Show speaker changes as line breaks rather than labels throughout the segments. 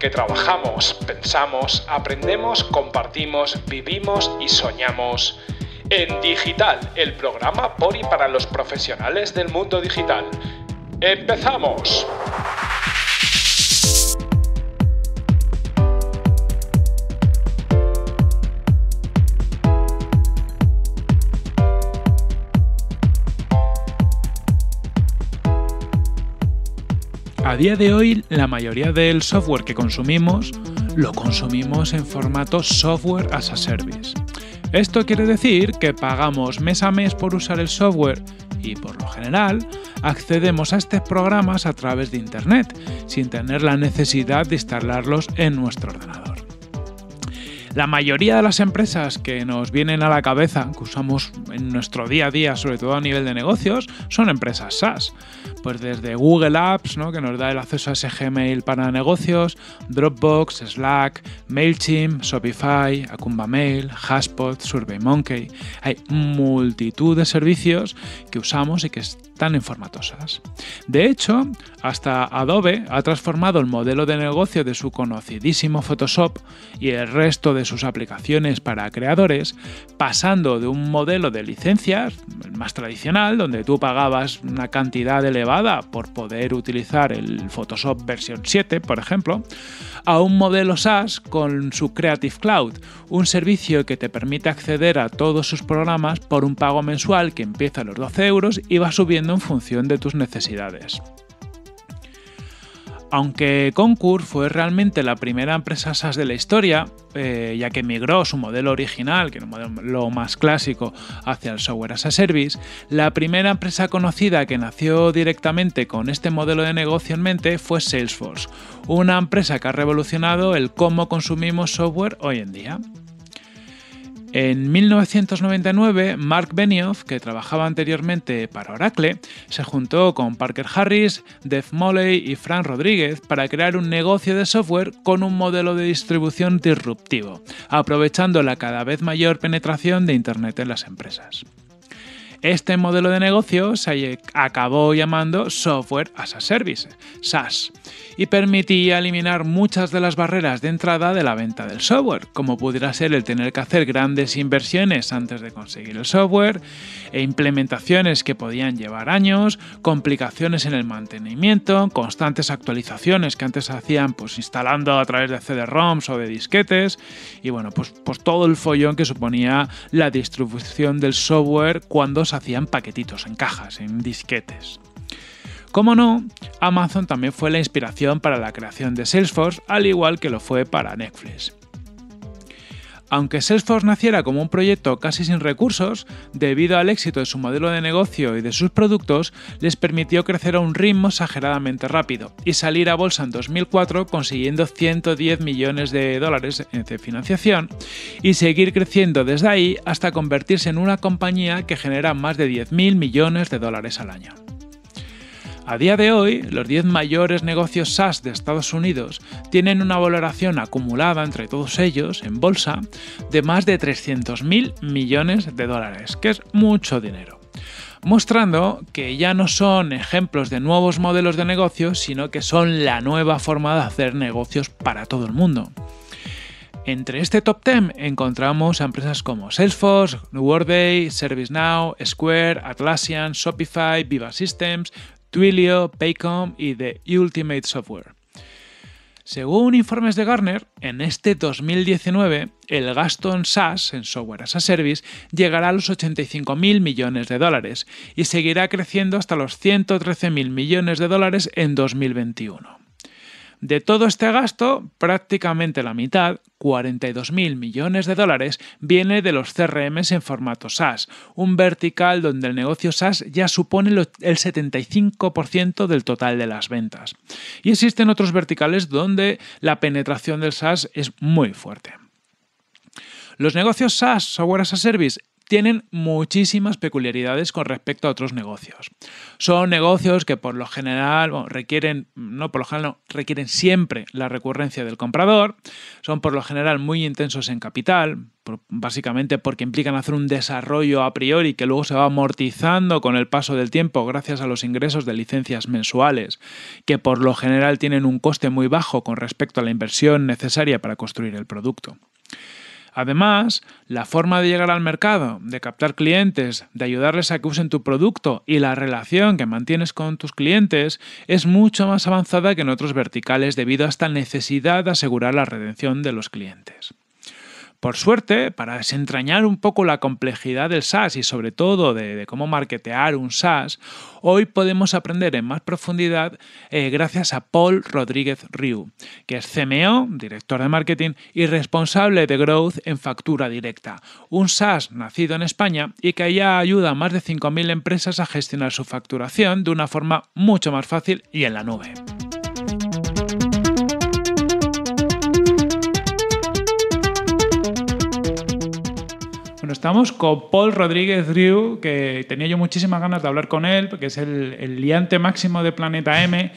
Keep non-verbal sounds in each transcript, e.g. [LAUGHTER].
porque trabajamos, pensamos, aprendemos, compartimos, vivimos y soñamos. En Digital, el programa por y para los profesionales del mundo digital. ¡Empezamos!
A día de hoy, la mayoría del software que consumimos lo consumimos en formato software as a service. Esto quiere decir que pagamos mes a mes por usar el software y por lo general accedemos a estos programas a través de Internet, sin tener la necesidad de instalarlos en nuestro ordenador. La mayoría de las empresas que nos vienen a la cabeza, que usamos en nuestro día a día, sobre todo a nivel de negocios, son empresas SaaS. Pues desde Google Apps, ¿no? que nos da el acceso a ese Gmail para negocios, Dropbox, Slack, MailChimp, Shopify, Akumba Mail, Hashpot, SurveyMonkey. Hay multitud de servicios que usamos y que están en formato SaaS. De hecho, hasta Adobe ha transformado el modelo de negocio de su conocidísimo Photoshop y el resto de sus aplicaciones para creadores, pasando de un modelo de licencias más tradicional, donde tú pagabas una cantidad elevada por poder utilizar el Photoshop versión 7, por ejemplo, a un modelo SaaS con su Creative Cloud, un servicio que te permite acceder a todos sus programas por un pago mensual que empieza a los 12 euros y va subiendo en función de tus necesidades. Aunque Concur fue realmente la primera empresa SaaS de la historia, eh, ya que migró su modelo original, que era un modelo más clásico, hacia el software as a service, la primera empresa conocida que nació directamente con este modelo de negocio en mente fue Salesforce, una empresa que ha revolucionado el cómo consumimos software hoy en día. En 1999, Mark Benioff, que trabajaba anteriormente para Oracle, se juntó con Parker Harris, Dave Moley y Frank Rodríguez para crear un negocio de software con un modelo de distribución disruptivo, aprovechando la cada vez mayor penetración de Internet en las empresas. Este modelo de negocio se acabó llamando Software as a Service, SaaS, y permitía eliminar muchas de las barreras de entrada de la venta del software, como pudiera ser el tener que hacer grandes inversiones antes de conseguir el software, e implementaciones que podían llevar años, complicaciones en el mantenimiento, constantes actualizaciones que antes hacían pues instalando a través de CD-ROMs o de disquetes, y bueno, pues, pues todo el follón que suponía la distribución del software cuando hacían paquetitos en cajas, en disquetes. Como no, Amazon también fue la inspiración para la creación de Salesforce, al igual que lo fue para Netflix. Aunque Salesforce naciera como un proyecto casi sin recursos, debido al éxito de su modelo de negocio y de sus productos, les permitió crecer a un ritmo exageradamente rápido y salir a bolsa en 2004 consiguiendo 110 millones de dólares de financiación y seguir creciendo desde ahí hasta convertirse en una compañía que genera más de 10.000 millones de dólares al año. A día de hoy, los 10 mayores negocios SaaS de Estados Unidos tienen una valoración acumulada entre todos ellos en bolsa de más de 300.000 millones de dólares, que es mucho dinero mostrando que ya no son ejemplos de nuevos modelos de negocio, sino que son la nueva forma de hacer negocios para todo el mundo. Entre este top 10 encontramos a empresas como Salesforce, Workday, ServiceNow, Square, Atlassian, Shopify, Viva Systems, Twilio, Paycom y The Ultimate Software. Según informes de Gartner, en este 2019 el gasto en SaaS, en Software as a Service, llegará a los 85.000 millones de dólares y seguirá creciendo hasta los 113.000 millones de dólares en 2021. De todo este gasto, prácticamente la mitad, 42.000 millones de dólares, viene de los CRMs en formato SaaS, un vertical donde el negocio SaaS ya supone el 75% del total de las ventas. Y existen otros verticales donde la penetración del SaaS es muy fuerte. Los negocios SaaS, Software as a Service, tienen muchísimas peculiaridades con respecto a otros negocios. Son negocios que por lo general requieren, no por lo general, requieren siempre la recurrencia del comprador, son por lo general muy intensos en capital, básicamente porque implican hacer un desarrollo a priori que luego se va amortizando con el paso del tiempo gracias a los ingresos de licencias mensuales, que por lo general tienen un coste muy bajo con respecto a la inversión necesaria para construir el producto. Además, la forma de llegar al mercado, de captar clientes, de ayudarles a que usen tu producto y la relación que mantienes con tus clientes es mucho más avanzada que en otros verticales debido a esta necesidad de asegurar la redención de los clientes. Por suerte, para desentrañar un poco la complejidad del SaaS y sobre todo de, cómo marketear un SaaS, hoy podemos aprender en más profundidad eh, gracias a Paul Rodríguez Riu, que es CMO, director de marketing y responsable de growth en Factura Directa, un SaaS nacido en España y que ya ayuda a más de 5.000 empresas a gestionar su facturación de una forma mucho más fácil y en la nube. Estamos con Paul Rodríguez Riu, que tenía yo muchísimas ganas de hablar con él, porque es el, liante máximo de Planeta M,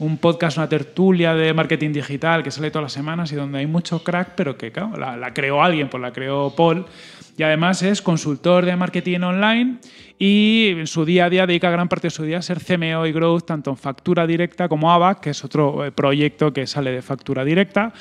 un podcast, una tertulia de marketing digital que sale todas las semanas y donde hay mucho crack, pero que la, la creó alguien, pues la creó Paul. Y además es consultor de marketing online y en su día a día dedica gran parte de su día a ser CMO y Growth, tanto en factura directa como ABAC, que es otro eh, proyecto que sale de factura directa.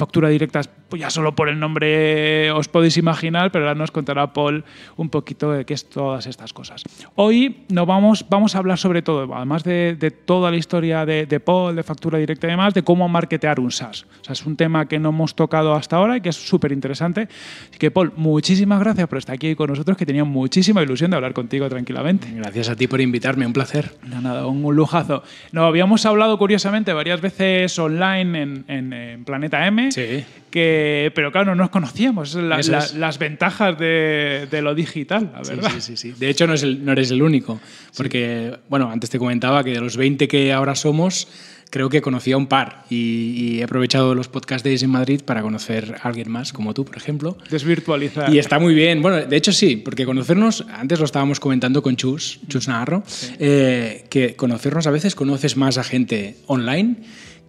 Factura directa, pues ya solo por el nombre os podéis imaginar, pero ahora nos contará Paul un poquito de qué es todas estas cosas. Hoy nos vamos, vamos a hablar sobre todo, además de, toda la historia de, de, Paul, de factura directa y demás, de cómo marketear un SaaS. O sea, es un tema que no hemos tocado hasta ahora y que es súper interesante. Así que Paul, muchísimas gracias por estar aquí con nosotros, que tenía muchísima ilusión de hablar contigo tranquilamente.
Gracias a ti por invitarme, un placer.
Nada, un, lujazo. No, habíamos hablado curiosamente varias veces online en, Planeta M,
sí.
que, pero claro, no nos conocíamos, las ventajas de, lo digital, la verdad.
Sí, sí, sí, De hecho, no, no eres el único, porque, bueno, antes te comentaba que de los 20 que ahora somos, creo que conocía un par y, he aprovechado los podcast days en Madrid para conocer a alguien más, como tú, por ejemplo.
Desvirtualizar.
Y está muy bien. Bueno, de hecho sí, porque conocernos, antes lo estábamos comentando con Chus, Chus Navarro, eh, que conocernos a veces conoces más a gente online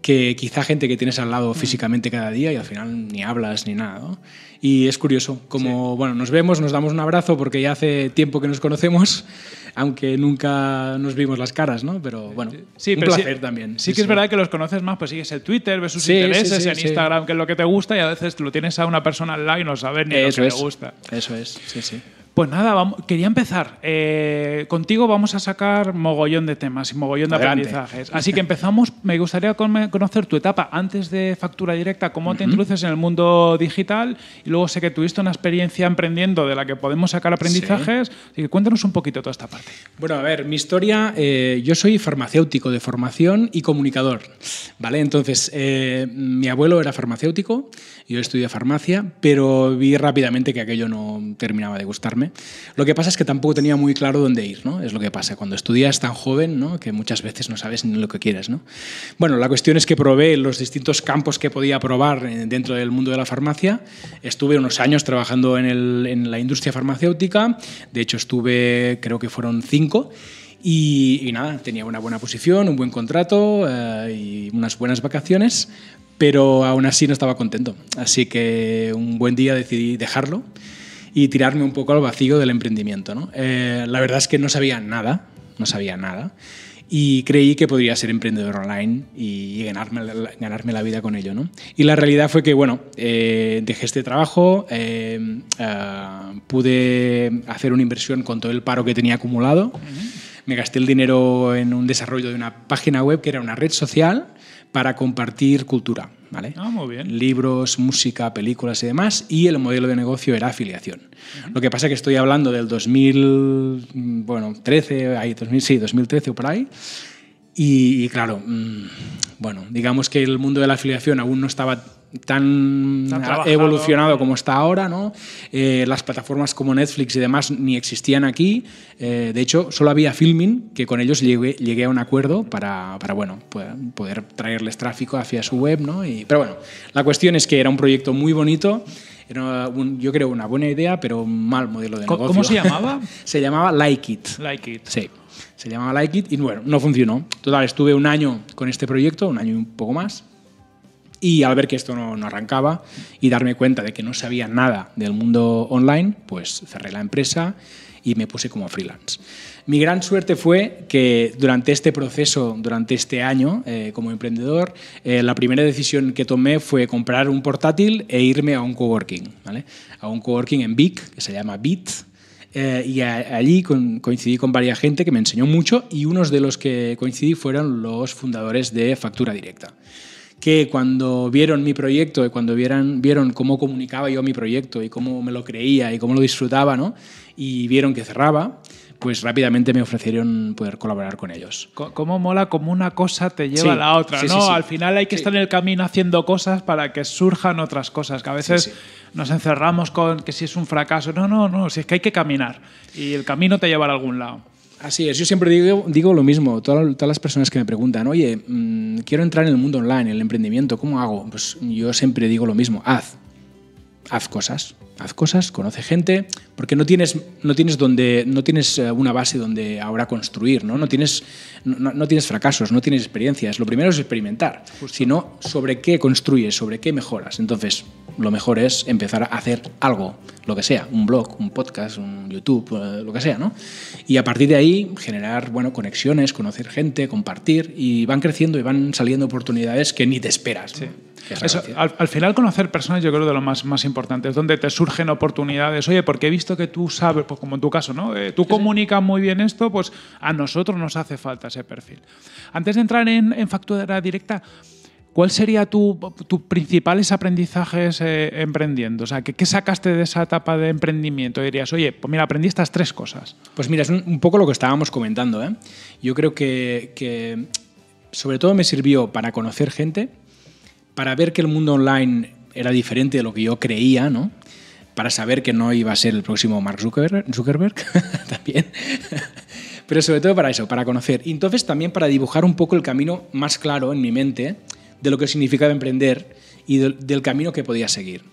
que quizá gente que tienes al lado físicamente cada día y al final ni hablas ni nada. Y es curioso, como bueno, nos vemos, nos damos un abrazo porque ya hace tiempo que nos conocemos [LAUGHS] aunque nunca nos vimos las caras, ¿no? Pero bueno,
sí, un placer también. Sí, que es verdad que los conoces más, pues sigues el Twitter, ves sus intereses en Instagram, que es lo que te gusta, y a veces lo tienes a una persona al lado y no sabes ni lo que te gusta.
Eso es, sí, sí.
Pues nada, vamos, quería empezar. Eh, contigo vamos a sacar mogollón de temas y mogollón de aprendizajes. Así que empezamos. Me gustaría conocer tu etapa antes de factura directa, cómo te introduces en el mundo digital. Y luego sé que tuviste una experiencia emprendiendo de la que podemos sacar aprendizajes. Así que cuéntanos un poquito toda esta parte.
Bueno, a ver, mi historia. Eh, yo soy farmacéutico de formación y comunicador. ¿Vale? Entonces, eh, mi abuelo era farmacéutico, yo estudié farmacia, pero vi rápidamente que aquello no terminaba de gustarme lo que pasa es que tampoco tenía muy claro dónde ir, ¿no? Es lo que pasa. Cuando estudias tan joven, ¿no? Que muchas veces no sabes ni lo que quieres, ¿no? Bueno, la cuestión es que probé los distintos campos que podía probar eh, dentro del mundo de la farmacia. Estuve unos años trabajando en, la industria farmacéutica. De hecho, estuve, creo que fueron cinco. Y, nada, tenía una buena posición, un buen contrato eh, y unas buenas vacaciones, pero aún así no estaba contento. Así que un buen día decidí dejarlo y tirarme un poco al vacío del emprendimiento. ¿no? Eh, la verdad es que no sabía nada, no sabía nada. Y creí que podría ser emprendedor online y ganarme, ganarme la vida con ello. ¿no? Y la realidad fue que, bueno, eh, dejé este trabajo, eh, pude hacer una inversión con todo el paro que tenía acumulado. Me gasté el dinero en un desarrollo de una página web que era una red social para compartir cultura. ¿vale?
Ah, muy bien.
Libros, música, películas y demás, y el modelo de negocio era afiliación. Lo que pasa es que estoy hablando del 2013, ahí, 2000, sí, 2013 o por ahí, y, claro, mm, bueno, digamos que el mundo de la afiliación aún no estaba tan evolucionado como está ahora, ¿no? Eh, las plataformas como Netflix y demás ni existían aquí. Eh, de hecho, solo había Filming, que con ellos llegué, llegué a un acuerdo para, para, bueno, poder, poder traerles tráfico hacia su web, ¿no? Y, pero bueno, la cuestión es que era un proyecto muy bonito. Era un- yo creo una buena idea, pero un mal modelo de
¿Cómo-
negocio.
cómo se llamaba? [LAUGHS]
se llamaba Like It.
Like it.
Sí, se llamaba Like It y bueno, no funcionó. Total, estuve un año con este proyecto, un año y un poco más. Y al ver que esto no, no arrancaba y darme cuenta de que no sabía nada del mundo online, pues cerré la empresa y me puse como freelance. Mi gran suerte fue que durante este proceso, durante este año eh, como emprendedor, eh, la primera decisión que tomé fue comprar un portátil e irme a un coworking, ¿vale? A un coworking en Vic, que se llama Bit, eh, y allí coincidí con varias gente que me enseñó mucho y unos de los que coincidí fueron los fundadores de Factura Directa que cuando vieron mi proyecto y cuando vieran, vieron cómo comunicaba yo mi proyecto y cómo me lo creía y cómo lo disfrutaba, ¿no? y vieron que cerraba, pues rápidamente me ofrecieron poder colaborar con ellos.
Cómo mola como una cosa te lleva
Sí,
a la otra,
sí,
¿no?
sí.
Al final hay que estar en el camino haciendo cosas para que surjan otras cosas, que a veces nos encerramos con que si es un fracaso. No, no, no, si es que hay que caminar y el camino te lleva a algún lado.
Así es, yo siempre digo, digo lo mismo, todas, las personas que me preguntan, oye, mm, quiero entrar en el mundo online, en el emprendimiento, ¿cómo hago? Pues yo siempre digo lo mismo, haz, haz cosas, haz cosas, conoce gente, porque no tienes, no tienes, donde, no tienes eh, una base donde ahora construir, ¿no? No, tienes, no, no tienes fracasos, no tienes experiencias. Lo primero es experimentar, sino sobre qué construyes, sobre qué mejoras. Entonces, lo mejor es empezar a hacer algo, lo que sea, un blog, un podcast, un YouTube, eh, lo que sea, ¿no? Y a partir de ahí generar, bueno, conexiones, conocer gente, compartir y van creciendo y van saliendo oportunidades que ni te esperas. ¿no? Es la
Eso, al, al final conocer personas yo creo de lo más, más importante, es donde te surgen oportunidades. Oye, porque he visto que tú sabes, pues como en tu caso, ¿no? Eh, tú comunicas muy bien esto, pues a nosotros nos hace falta ese perfil. Antes de entrar en, en factura directa, ¿cuál sería tu, tus principales aprendizajes eh, emprendiendo? O sea, ¿qué, ¿qué sacaste de esa etapa de emprendimiento? Dirías, oye, pues mira, aprendí estas tres cosas.
Pues mira, es un, un poco lo que estábamos comentando. ¿eh? Yo creo que, que sobre todo me sirvió para conocer gente, para ver que el mundo online era diferente de lo que yo creía, ¿no? Para saber que no iba a ser el próximo Mark Zuckerberg, [LAUGHS] también. Pero sobre todo para eso, para conocer. Y entonces también para dibujar un poco el camino más claro en mi mente de lo que significaba emprender y del, camino que podía seguir.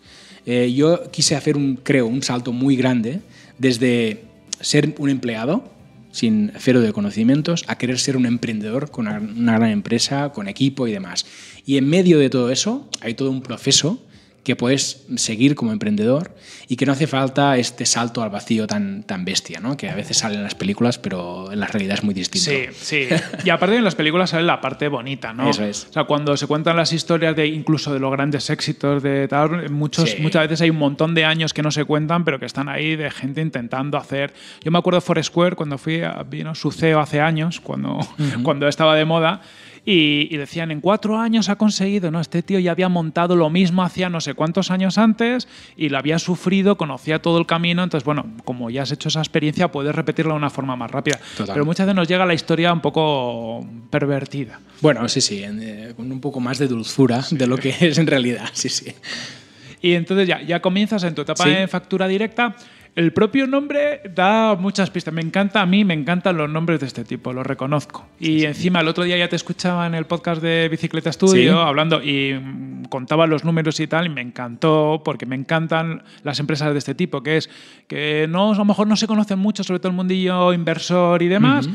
Eh, yo quise hacer un, creo, un salto muy grande desde ser un empleado sin cero de conocimientos a querer ser un emprendedor con una gran empresa, con equipo y demás. Y en medio de todo eso hay todo un proceso que puedes seguir como emprendedor y que no hace falta este salto al vacío tan, tan bestia, ¿no? que a veces sale en las películas, pero en la realidad es muy distinto.
Sí, sí. Y aparte en las películas sale la parte bonita, ¿no?
Eso es.
O sea, cuando se cuentan las historias de incluso de los grandes éxitos de tal, muchos,
Sí.
muchas veces hay un montón de años que no se cuentan, pero que están ahí de gente intentando hacer. Yo me acuerdo de Foursquare cuando fui a vino su CEO hace años, cuando, cuando estaba de moda. Y, y decían, en cuatro años ha conseguido, ¿no? Este tío ya había montado lo mismo hacía no sé cuántos años antes y lo había sufrido, conocía todo el camino. Entonces, bueno, como ya has hecho esa experiencia, puedes repetirla de una forma más rápida.
Total.
Pero muchas veces nos llega la historia un poco pervertida.
Bueno, sí, sí, eh, con un poco más de dulzura de lo que es en realidad, sí, sí.
Y entonces ya, ya comienzas en tu etapa
Sí.
de factura directa. El propio nombre da muchas pistas. Me encanta a mí, me encantan los nombres de este tipo, lo reconozco. Y encima el otro día ya te escuchaba en el podcast de Bicicleta Studio
Sí.
hablando y mm, contaba los números y tal y me encantó porque me encantan las empresas de este tipo, que es que no, a lo mejor no se conocen mucho, sobre todo el mundillo inversor y demás,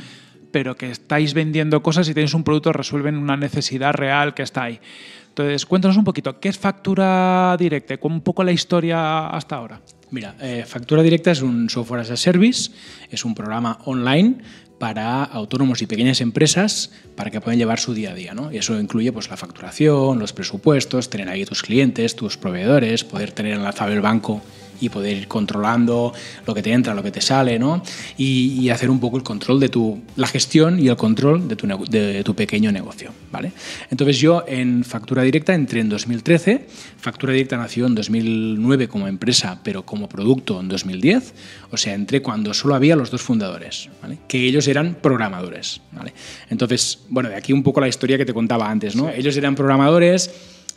pero que estáis vendiendo cosas y tenéis un producto, resuelven una necesidad real que está ahí. Entonces, cuéntanos un poquito, ¿qué es factura directa? Un poco la historia hasta ahora.
Mira, eh, Factura Directa es un software as a service, es un programa online para autónomos y pequeñas empresas para que puedan llevar su día a día. ¿no? Y eso incluye pues, la facturación, los presupuestos, tener ahí tus clientes, tus proveedores, poder tener enlazado el banco y poder ir controlando lo que te entra, lo que te sale, ¿no? Y, y hacer un poco el control de tu, la gestión y el control de tu, de tu pequeño negocio, ¿vale? Entonces yo en Factura Directa entré en 2013, Factura Directa nació en 2009 como empresa, pero como producto en 2010, o sea, entré cuando solo había los dos fundadores, ¿vale? Que ellos eran programadores, ¿vale? Entonces, bueno, de aquí un poco la historia que te contaba antes, ¿no? Ellos eran programadores,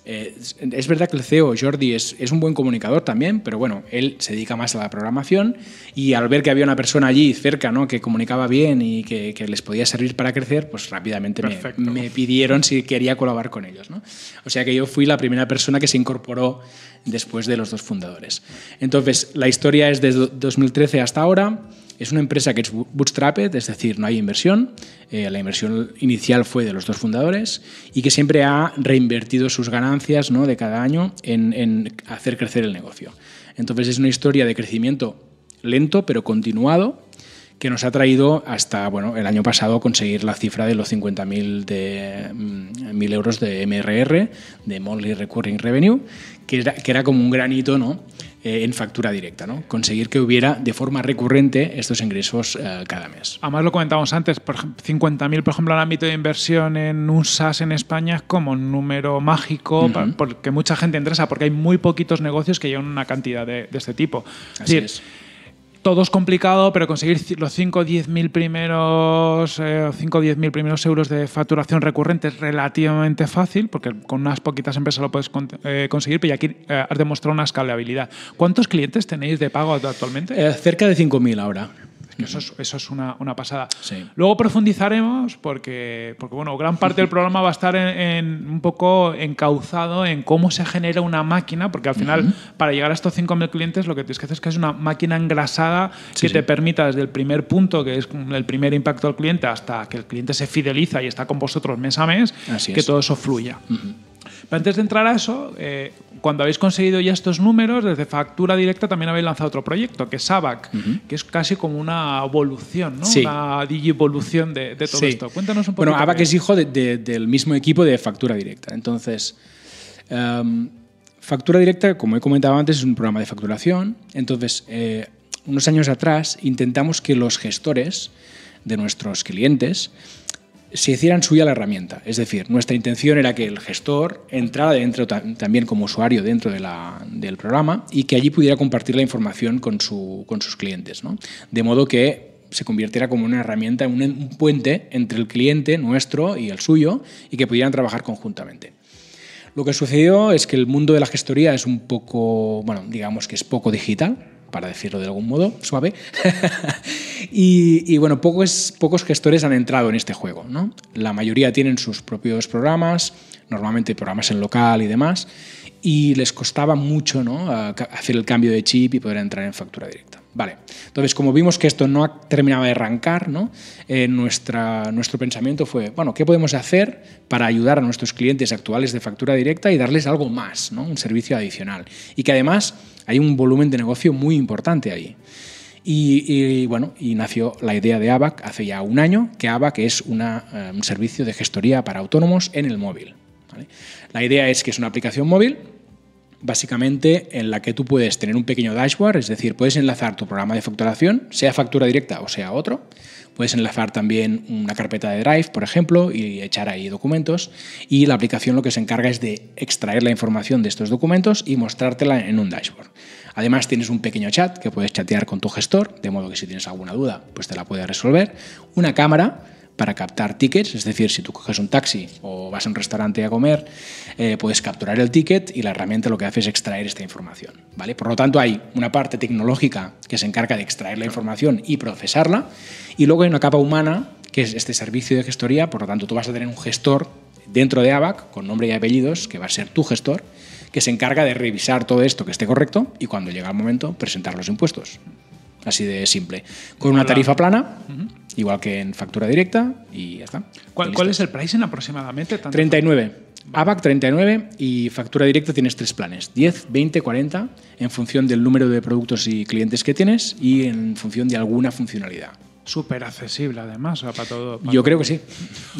eh, es verdad que el CEO, Jordi, es, es, un buen comunicador también, pero bueno, él se dedica más a la programación y al ver que había una persona allí cerca ¿no? que comunicaba bien y que, que les podía servir para crecer, pues rápidamente me, me, pidieron si quería colaborar con ellos. ¿no? O sea que yo fui la primera persona que se incorporó después de los dos fundadores. Entonces, la historia es desde 2013 hasta ahora. Es una empresa que es bootstrapped, es decir, no hay inversión. Eh, la inversión inicial fue de los dos fundadores y que siempre ha reinvertido sus ganancias ¿no? de cada año en, hacer crecer el negocio. Entonces es una historia de crecimiento lento pero continuado que nos ha traído hasta bueno, el año pasado conseguir la cifra de los 50.000 de, mil euros de MRR, de Monthly Recurring Revenue, que era, que era como un granito ¿no? Eh, en factura directa, ¿no? conseguir que hubiera de forma recurrente estos ingresos eh, cada mes.
Además lo comentábamos antes, por 50.000 por ejemplo en el ámbito de inversión en un SaaS en España es como un número mágico, porque mucha gente interesa, porque hay muy poquitos negocios que llevan una cantidad de, de este tipo.
Así es
todo es complicado, pero conseguir los 5 o 10 mil primeros, eh, 5 10 primeros euros de facturación recurrente es relativamente fácil, porque con unas poquitas empresas lo puedes eh, conseguir, pero aquí eh, has demostrado una escalabilidad. ¿Cuántos clientes tenéis de pago actualmente?
Eh, cerca de 5.000 ahora
eso es, eso es una, una pasada. Luego profundizaremos porque, porque, bueno, gran parte del programa va a estar en, un poco encauzado en cómo se genera una máquina, porque al final, para llegar a estos 5.000 clientes, lo que tienes que hacer es que es una máquina engrasada que te permita desde el primer punto, que es el primer impacto del cliente, hasta que el cliente se fideliza y está con vosotros mes a mes, que todo eso fluya. Pero antes de entrar a eso, eh, cuando habéis conseguido ya estos números, desde factura directa también habéis lanzado otro proyecto, que es ABAC, que es casi como una evolución, ¿no? una digievolución de, de todo esto. Cuéntanos un poco.
Bueno, ABAC es hijo del mismo equipo de factura directa. Entonces, em, factura directa, como he comentado antes, es un programa de facturación. Entonces, eh, unos años atrás intentamos que los gestores de nuestros clientes se hicieran suya la herramienta. Es decir, nuestra intención era que el gestor entrara dentro también como usuario dentro del programa y que allí pudiera compartir la información con, su, con sus clientes. De modo que se convirtiera como una herramienta, un, un puente entre el cliente nuestro y el suyo y que pudieran trabajar conjuntamente. Lo que sucedió es que el mundo de la gestoría es un poco, bueno, digamos que es poco digital, para decirlo de algún modo suave. [LAUGHS] y, bueno, pocos, gestores han entrado en este juego. ¿no? La mayoría tienen sus propios programas, normalmente programas en local y demás, y les costaba mucho ¿no? hacer el cambio de chip y poder entrar en factura directa. Vale. Entonces, como vimos que esto no terminaba de arrancar. Eh, nuestro pensamiento fue, bueno, ¿qué podemos hacer para ayudar a nuestros clientes actuales de factura directa y darles algo más, ¿no? un servicio adicional? Y que además hay un volumen de negocio muy importante ahí. Y, bueno, y nació la idea de ABAC hace ya un año, que ABAC es eh, un servicio de gestoría para autónomos en el móvil. La idea es que es una aplicación móvil básicamente en la que tú puedes tener un pequeño dashboard, es decir, puedes enlazar tu programa de facturación, sea factura directa o sea otro. Puedes enlazar también una carpeta de Drive, por ejemplo, y echar ahí documentos. Y la aplicación lo que se encarga es de extraer la información de estos documentos y mostrártela en un dashboard. Además tienes un pequeño chat que puedes chatear con tu gestor, de modo que si tienes alguna duda, pues te la puede resolver. Una cámara para captar tickets, es decir, si tú coges un taxi o vas a un restaurante a comer, eh, puedes capturar el ticket y la herramienta lo que hace es extraer esta información. ¿vale? Por lo tanto, hay una parte tecnológica que se encarga de extraer la información y procesarla, y luego hay una capa humana, que es este servicio de gestoría, por lo tanto, tú vas a tener un gestor dentro de ABAC, con nombre y apellidos, que va a ser tu gestor, que se encarga de revisar todo esto que esté correcto y cuando llega el momento presentar los impuestos. Así de simple. Con una tarifa plana, igual que en factura directa, y ya está.
¿Cuál, es el pricing aproximadamente?
39. ABAC 39 y factura directa tienes tres planes, 10, 20, 40, en función del número de productos y clientes que tienes y en función de alguna funcionalidad
súper accesible además para todo.
Yo creo que sí.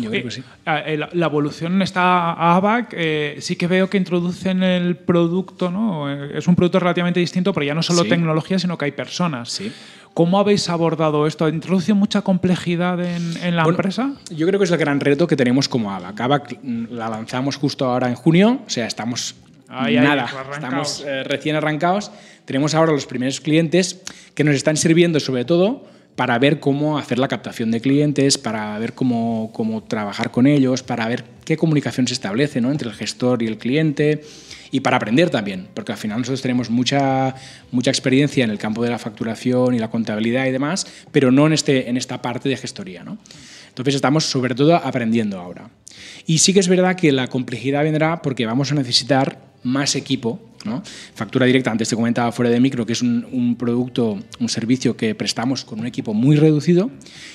Yo creo que sí.
Eh, la, evolución está a ABAC. Eh, sí que veo que introducen el producto, ¿no? Eh, es un producto relativamente distinto, pero ya no solo tecnología, sino que hay personas.
Sí.
¿Cómo habéis abordado esto? ¿Introduce mucha complejidad en, la empresa?
Yo creo que es el gran reto que tenemos como ABAC. ABAC la lanzamos justo ahora en junio, o sea, estamos nada, estamos recién arrancados. Tenemos ahora los primeros clientes que nos están sirviendo sobre todo para ver cómo hacer la captación de clientes, para ver cómo, cómo trabajar con ellos, para ver qué comunicación se establece ¿no? entre el gestor y el cliente y para aprender también, porque al final nosotros tenemos mucha, mucha experiencia en el campo de la facturación y la contabilidad y demás, pero no en, este, en esta parte de gestoría. ¿no? Entonces estamos sobre todo aprendiendo ahora. Y sí que es verdad que la complejidad vendrá porque vamos a necesitar más equipo Factura directa, antes te comentaba fuera de micro, que es un, producto, un servicio que prestamos con un equipo muy reducido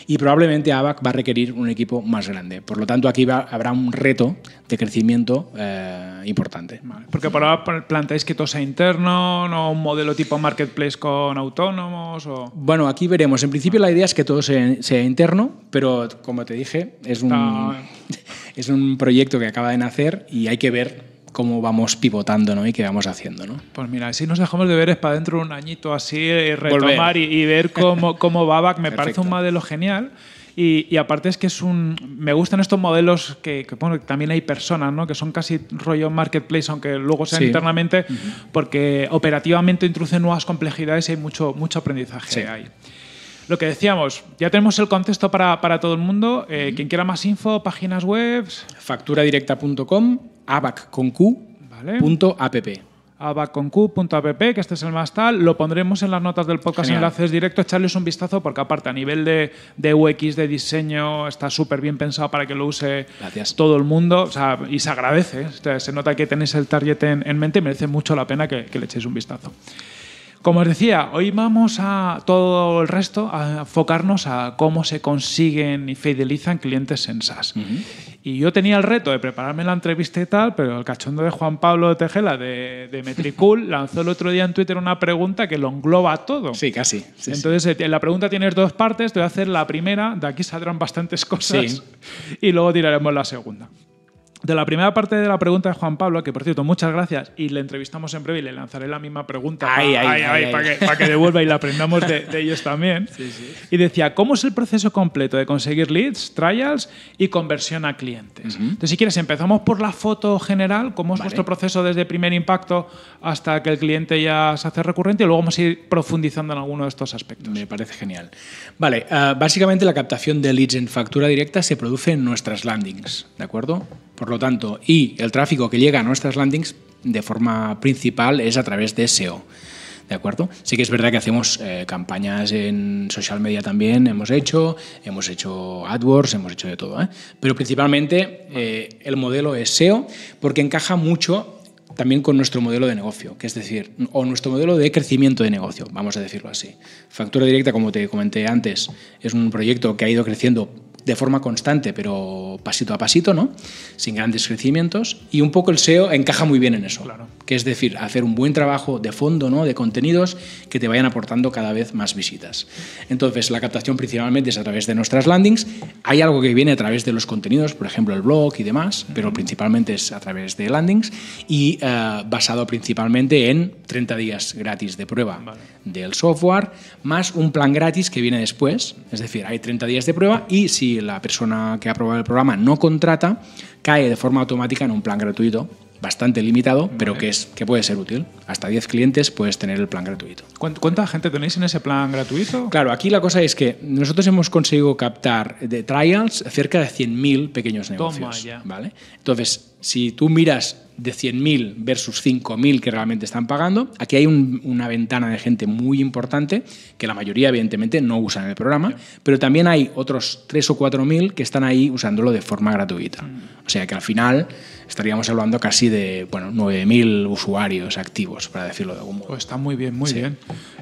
y probablemente ABAC va a requerir un equipo más grande. Por lo tanto, aquí habrá un reto de crecimiento eh, importante.
Porque por ahora planteáis que todo sea interno, no un modelo tipo marketplace con autónomos. O...
Bueno, aquí veremos. En principio la idea es que todo sea, interno, pero como te dije, es un, [LAUGHS] es un proyecto que acaba de nacer y hay que ver cómo vamos pivotando ¿no? y qué vamos haciendo. ¿no?
Pues mira, si nos dejamos de ver es para dentro de un añito así, y retomar y, ver cómo, [LAUGHS] cómo va Me parece un modelo genial. Y, aparte es que es un... Me gustan estos modelos que, que bueno, también hay personas, ¿no? Que son casi rollo marketplace, aunque luego sean internamente, porque operativamente introducen nuevas complejidades y hay mucho, mucho aprendizaje ahí. Lo que decíamos, ya tenemos el contexto para, para todo el mundo. Eh, quien quiera más info, páginas web.
Facturadirecta.com abacconq.app.
abacconq.app, que este es el más tal. Lo pondremos en las notas del podcast en enlaces directos. Echarles un vistazo porque aparte a nivel de, de UX, de diseño, está súper bien pensado para que lo use todo el mundo. y se agradece. Se nota que tenéis el target en, mente y merece mucho la pena que, que le echéis un vistazo. Como os decía, hoy vamos a todo el resto a enfocarnos a cómo se consiguen y fidelizan clientes en SaaS. Y yo tenía el reto de prepararme la entrevista y tal, pero el cachondo de Juan Pablo de Tejela de, de Metricool [LAUGHS] lanzó el otro día en Twitter una pregunta que lo engloba todo.
Sí, casi.
Entonces, eh, la pregunta tiene dos partes. Te voy a hacer la primera, de aquí saldrán bastantes cosas, y luego tiraremos la segunda. De la primera parte de la pregunta de Juan Pablo, que por cierto, muchas gracias, y le entrevistamos en breve y le lanzaré la misma pregunta para, que, devuelva y la aprendamos de, ellos también. Y decía, ¿cómo es el proceso completo de conseguir leads, trials y conversión a clientes? Entonces, si quieres, empezamos por la foto general, cómo es vuestro proceso desde primer impacto hasta que el cliente ya se hace recurrente y luego vamos a ir profundizando en alguno de estos aspectos.
Me parece genial. Vale, ah, básicamente la captación de leads en factura directa se produce en nuestras landings, ¿de acuerdo? Por lo tanto, y el tráfico que llega a nuestras landings de forma principal es a través de SEO. ¿De acuerdo? Sí que es verdad que hacemos eh, campañas en social media también, hemos hecho, hemos hecho AdWords, hemos hecho de todo. ¿eh? Pero principalmente eh, el modelo es SEO porque encaja mucho también con nuestro modelo de negocio, que es decir, o nuestro modelo de crecimiento de negocio, vamos a decirlo así. Factura directa, como te comenté antes, es un proyecto que ha ido creciendo de forma constante, pero pasito a pasito, ¿no? Sin grandes crecimientos. Y un poco el SEO encaja muy bien en eso. Claro. Que es decir, hacer un buen trabajo de fondo, ¿no? De contenidos que te vayan aportando cada vez más visitas. Entonces, la captación principalmente es a través de nuestras landings. Hay algo que viene a través de los contenidos, por ejemplo, el blog y demás, pero principalmente es a través de landings y eh, basado principalmente en 30 días gratis de prueba del software, más un plan gratis que viene después. Es decir, hay 30 días de prueba y si la persona que ha aprobado el programa no contrata, cae de forma automática en un plan gratuito bastante limitado, pero que, es, que puede ser útil. Hasta 10 clientes puedes tener el plan gratuito.
¿Cuánta gente tenéis en ese plan gratuito?
Claro, aquí la cosa es que nosotros hemos conseguido captar de trials cerca de 100.000 pequeños negocios. ¿vale? Entonces, si tú miras de 100.000 versus 5.000 que realmente están pagando, aquí hay una ventana de gente muy importante, que la mayoría evidentemente no usan el programa, pero también hay otros 3 o 4.000 que están ahí usándolo de forma gratuita. Mm. O sea que al final estaríamos hablando casi de bueno, 9.000 usuarios activos, para decirlo de algún modo.
Pues está muy bien, muy bien.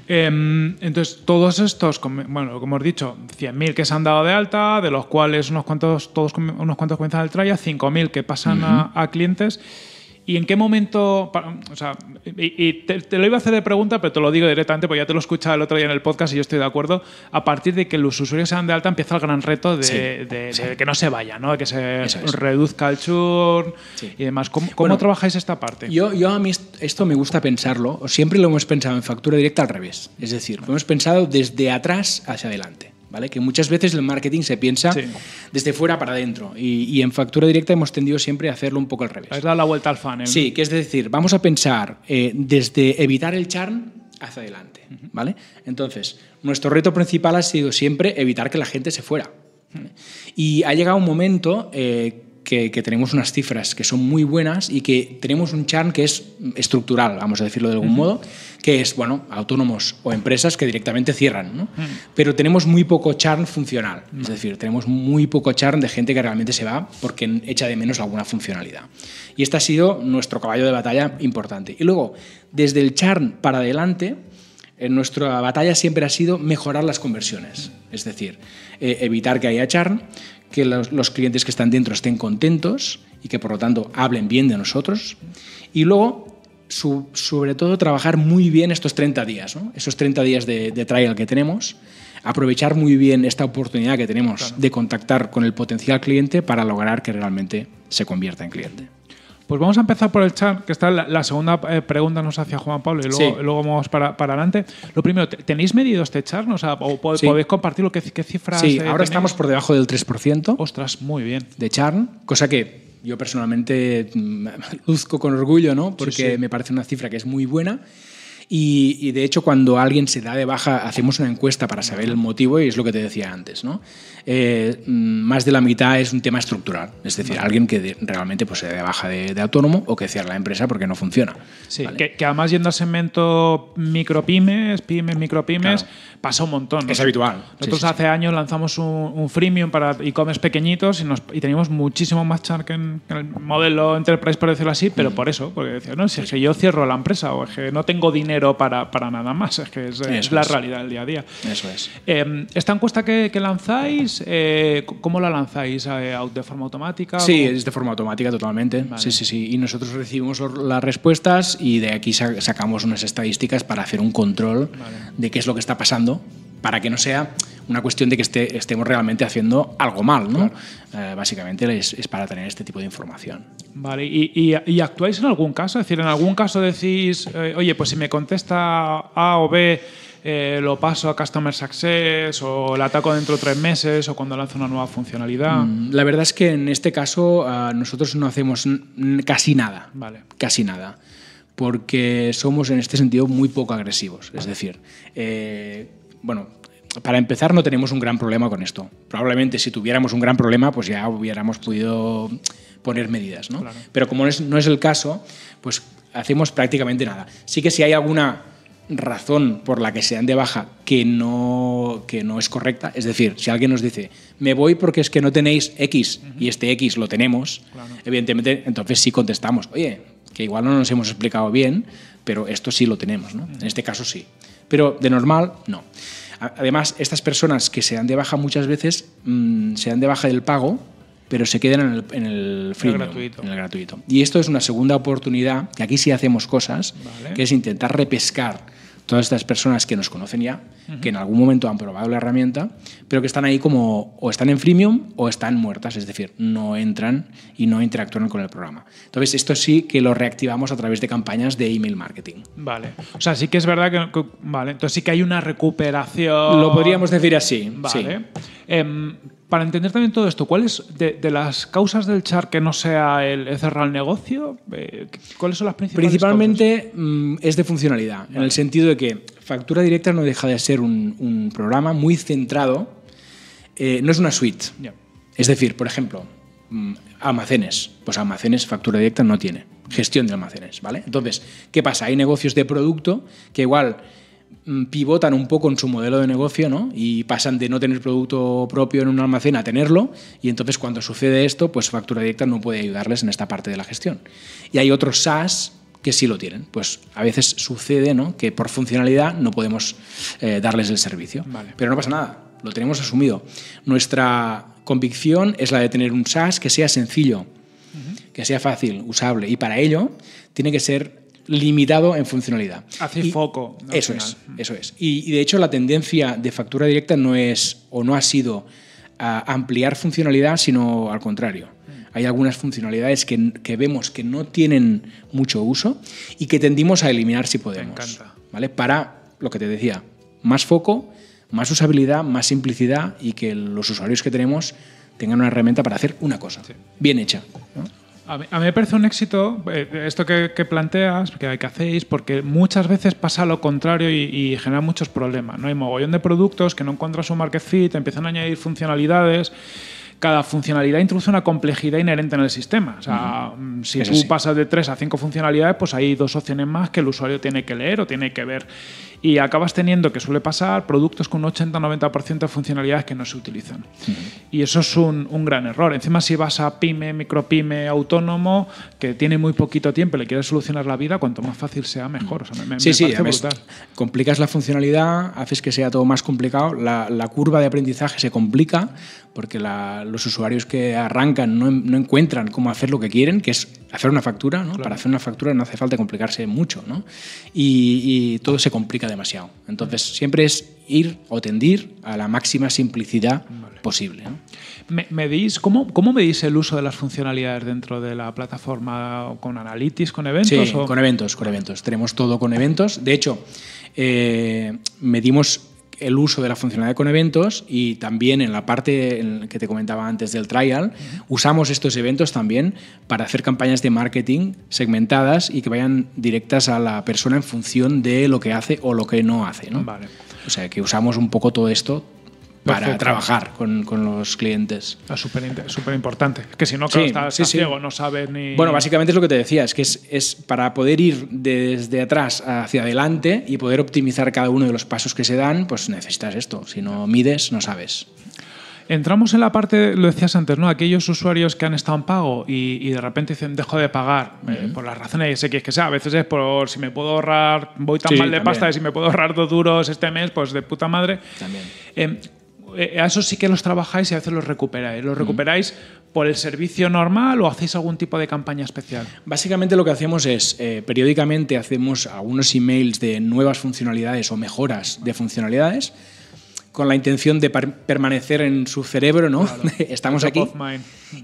Em, entonces, todos estos, bueno, como hemos dicho, 100.000 que se han dado de alta, de los cuales unos cuantos, todos, unos cuantos comienzan el trial, 5.000 que pasan a clientes. ¿Y en qué momento.? O sea, y, te, lo iba a hacer de pregunta, pero te lo digo directamente, porque ya te lo he escuchado el otro día en el podcast y yo estoy de acuerdo. A partir de que los usuarios sean de alta, empieza el gran reto de, que no se vaya, ¿no? de que se reduzca el churn y demás. ¿Cómo, trabajáis esta parte?
Yo, yo a mí esto me gusta pensarlo. Siempre lo hemos pensado en factura directa al revés. Es decir, lo hemos pensado desde atrás hacia adelante. ¿Vale? Que muchas veces el marketing se piensa desde fuera para adentro y, en factura directa hemos tendido siempre a hacerlo un poco al revés.
Es dar la vuelta al funnel.
Sí, que es decir, vamos a pensar eh, desde evitar el churn hacia adelante. ¿vale? Entonces, nuestro reto principal ha sido siempre evitar que la gente se fuera. Y ha llegado un momento eh, que, tenemos unas cifras que son muy buenas y que tenemos un churn que es estructural, vamos a decirlo de algún modo, que es, bueno, autónomos o empresas que directamente cierran, ¿no? Pero tenemos muy poco churn funcional, es decir, tenemos muy poco churn de gente que realmente se va porque echa de menos alguna funcionalidad. Y este ha sido nuestro caballo de batalla importante. Y luego, desde el churn para adelante, en nuestra batalla siempre ha sido mejorar las conversiones, es decir, eh, evitar que haya churn, que los, clientes que están dentro estén contentos y que por lo tanto hablen bien de nosotros. Y luego, sobre todo, trabajar muy bien estos 30 días, esos 30 días de, trial que tenemos, aprovechar muy bien esta oportunidad que tenemos de contactar con el potencial cliente para lograr que realmente se convierta en cliente.
Pues vamos a empezar por el chat, que está la, segunda eh, pregunta nos hacía Juan Pablo y luego, vamos para, para, adelante. Lo primero, ¿tenéis medido este chat? O, podéis compartirlo? ¿Qué, qué cifras?
Sí, ahora estamos por debajo del 3%.
Ostras, muy bien.
De charn, cosa que yo personalmente mm, [LAUGHS] luzco con orgullo, ¿no? Porque me parece una cifra que es muy buena y, de hecho, cuando alguien se da de baja, hacemos una encuesta para saber el motivo y es lo que te decía antes. ¿no? Eh, mm, más de la mitad es un tema estructural, es decir, alguien que realmente pues, se da de baja de, autónomo o que cierra la empresa porque no funciona.
Sí, que, además yendo al segmento micropymes, pymes, micropymes, pasa un montón.
Es habitual.
Nosotros hace años lanzamos un, freemium para e-commerce pequeñitos y, nos, y, teníamos muchísimo más char que en, el modelo enterprise, por decirlo así, pero mm. por eso, porque decía, no, si es que yo cierro la empresa o es que no tengo dinero para, para nada más, es que es, la realidad del día a día.
Eso es.
Eh, esta encuesta que, lanzáis, eh, ¿cómo la lanzáis? Eh, ¿De forma automática?
Sí, es de forma automática totalmente. Sí, sí, sí. Y nosotros recibimos las respuestas y de aquí sacamos unas estadísticas para hacer un control de qué es lo que está pasando para que no sea una cuestión de que esté, estemos realmente haciendo algo mal, ¿no? Eh, básicamente es, para tener este tipo de información.
Vale, ¿Y, y, actuáis en algún caso? Es decir, en algún caso decís, eh, oye, pues si me contesta A o B, eh, lo paso a Customer Success o lo ataco dentro de tres meses o cuando lanzo una nueva funcionalidad?
Mm, la verdad es que en este caso nosotros no hacemos casi nada.
Vale.
Casi nada. Porque somos en este sentido muy poco agresivos. Es decir, bueno, para empezar no tenemos un gran problema con esto. Probablemente si tuviéramos un gran problema, pues ya hubiéramos podido poner medidas, ¿no? Pero como no es, el caso, pues hacemos prácticamente nada. Sí que si hay alguna razón por la que sean de baja que no, que no es correcta, es decir, si alguien nos dice, me voy porque es que no tenéis X y este X lo tenemos, evidentemente entonces sí contestamos, oye, que igual no nos hemos explicado bien, pero esto sí lo tenemos, ¿no? En este caso sí. Pero de normal, no. Además, estas personas que se dan de baja muchas veces mm, se dan de baja del pago, pero se quedan en el, en el,
gratuito.
en el gratuito. Y esto es una segunda oportunidad, que aquí sí hacemos cosas, que es intentar repescar todas estas personas que nos conocen ya, que en algún momento han probado la herramienta, pero que están ahí como o están en freemium o están muertas, es decir, no entran y no interactúan con el programa. Entonces, esto sí que lo reactivamos a través de campañas de email marketing.
Vale. O sea, sí que es verdad que, vale, entonces sí que hay una recuperación.
Lo podríamos decir así.
Vale. Em, para entender también todo esto, ¿cuáles de, las causas del char que no sea el, cerrar el negocio? Eh, ¿Cuáles son las principales?
Principalmente mm, es de funcionalidad, en el sentido de que factura directa no deja de ser un, programa muy centrado, eh, no es una suite. Es decir, por ejemplo, mm, almacenes, pues almacenes factura directa no tiene, gestión de almacenes, ¿vale? Entonces, ¿qué pasa? Hay negocios de producto que igual pivotan un poco en su modelo de negocio ¿no? y pasan de no tener producto propio en un almacén a tenerlo y entonces cuando sucede esto, pues factura directa no puede ayudarles en esta parte de la gestión. Y hay otros SaaS que sí lo tienen. Pues a veces sucede ¿no? que por funcionalidad no podemos eh, darles el servicio. Pero no pasa nada, lo tenemos asumido. Nuestra convicción es la de tener un SaaS que sea sencillo, que sea fácil, usable y para ello tiene que ser limitado en funcionalidad.
Hace foco.
Eso es, eso es. Y, de hecho la tendencia de factura directa no es o no ha sido ampliar funcionalidad, sino al contrario. Mm. Hay algunas funcionalidades que, que, vemos que no tienen mucho uso y que tendimos a eliminar si podemos.
Me encanta.
¿vale? Para, lo que te decía, más foco, más usabilidad, más simplicidad y que los usuarios que tenemos tengan una herramienta para hacer una cosa bien hecha.
A mí, a me parece un éxito eh, esto que, planteas, que, que hacéis, porque muchas veces pasa lo contrario y, y genera muchos problemas. ¿no? Hay mogollón de productos que no encuentran su market fit, empiezan a añadir funcionalidades cada funcionalidad introduce una complejidad inherente en el sistema. O sea, mm, si
Eso
tú
sí.
pasas de tres a cinco funcionalidades, pues hay dos opciones más que el usuario tiene que leer o tiene que ver. Y acabas teniendo, que suele pasar, productos con un 80-90% de funcionalidades que no se utilizan. Y eso es un, un gran error. Encima, si vas a pyme, micropyme, autónomo, que tiene muy poquito tiempo y le quieres solucionar la vida, cuanto más fácil sea, mejor. O sea, me, me-
Sí,
me
sí,
parece
además,
brutal.
complicas la funcionalidad, haces que sea todo más complicado, la, la curva de aprendizaje se complica porque la- los usuarios que arrancan no, no encuentran cómo hacer lo que quieren, que es hacer una factura. ¿no? Para hacer una factura no hace falta complicarse mucho ¿no? y, y todo se complica demasiado. Entonces, siempre es ir o tendir a la máxima simplicidad posible.
Me- medís, ¿cómo, ¿Cómo medís el uso de las funcionalidades dentro de la plataforma con Analytics, con eventos?
Sí,
o-
con eventos, con eventos. Tenemos todo con eventos. De hecho, eh, medimos el uso de la funcionalidad con eventos y también en la parte en la que te comentaba antes del trial, usamos estos eventos también para hacer campañas de marketing segmentadas y que vayan directas a la persona en función de lo que hace o lo que no hace. ¿no?
Vale.
O sea, que usamos un poco todo esto para
Perfecto.
trabajar con, con los clientes.
Es súper importante. Que si no, claro,
Sí,
estás,
sí,
estás
sí.
ciego, no sabes ni.
Bueno, básicamente es lo que te decía, es que es, es para poder ir desde atrás hacia adelante y poder optimizar cada uno de los pasos que se dan, pues necesitas esto. Si no mides, no sabes.
Entramos en la parte, lo decías antes, ¿no? Aquellos usuarios que han estado en pago y, y de repente dicen, dejo de pagar, eh, por las razones X que sea. A veces es por si me puedo ahorrar, voy tan
Sí,
mal de
también.
pasta, y si me puedo ahorrar dos duros este mes, pues de puta madre.
También.
Eh, a eso sí que los trabajáis y a veces los recuperáis. ¿Los recuperáis por el servicio normal o hacéis algún tipo de campaña especial?
Básicamente lo que hacemos es, eh, periódicamente hacemos algunos emails de nuevas funcionalidades o mejoras de funcionalidades con la intención de permanecer en su cerebro, ¿no? [LAUGHS] Estamos aquí.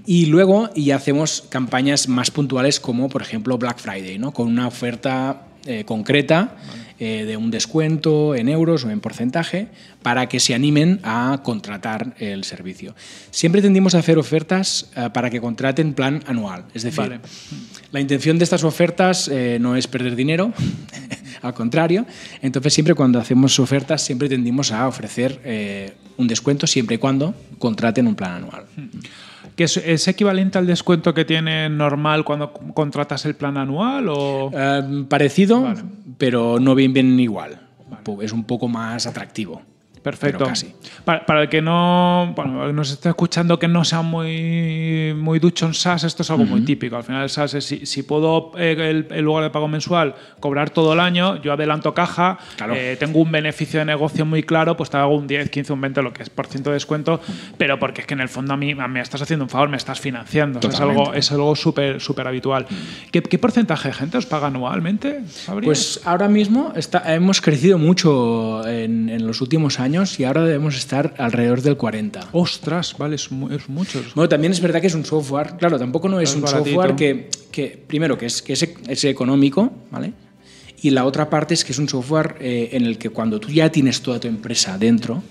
Y luego y hacemos campañas más puntuales como, por ejemplo, Black Friday, ¿no? con una oferta eh, concreta eh, de un descuento en euros o en porcentaje para que se animen a contratar el servicio. Siempre tendimos a hacer ofertas eh, para que contraten plan anual. Es decir,
Vale.
la intención de estas ofertas eh, no es perder dinero, [LAUGHS] al contrario. Entonces, siempre cuando hacemos ofertas, siempre tendimos a ofrecer eh, un descuento siempre y cuando contraten un plan anual.
¿Que es, es equivalente al descuento que tiene normal cuando contratas el plan anual o...?
Eh, parecido,
Vale.
pero no bien, bien igual. Es un poco más atractivo.
Perfecto.
Pero casi.
Para, para el que no bueno, nos esté escuchando que no sea muy, muy ducho en SaaS, esto es algo muy típico. Al final, el SaaS es si, si puedo, eh, el, el lugar de pago mensual, cobrar todo el año, yo adelanto caja,
Claro.
eh, tengo un beneficio de negocio muy claro, pues te hago un 10, 15, un 20, lo que es por ciento de descuento, pero porque es que en el fondo a mí me estás haciendo un favor, me estás financiando. O sea, es algo, es algo súper súper habitual. ¿Qué, qué porcentaje de gente os paga anualmente?
Pues ahora mismo está- hemos crecido mucho en, en los últimos años y ahora debemos estar alrededor del 40.
Ostras, vale, es, mu- es mucho.
Bueno, también es verdad que es un software, claro, tampoco no es,
Es
un
baratito.
software que, que, primero, que es, que es, es económico, ¿vale? Y la otra parte es que es un software eh, en el que cuando tú ya tienes toda tu empresa dentro,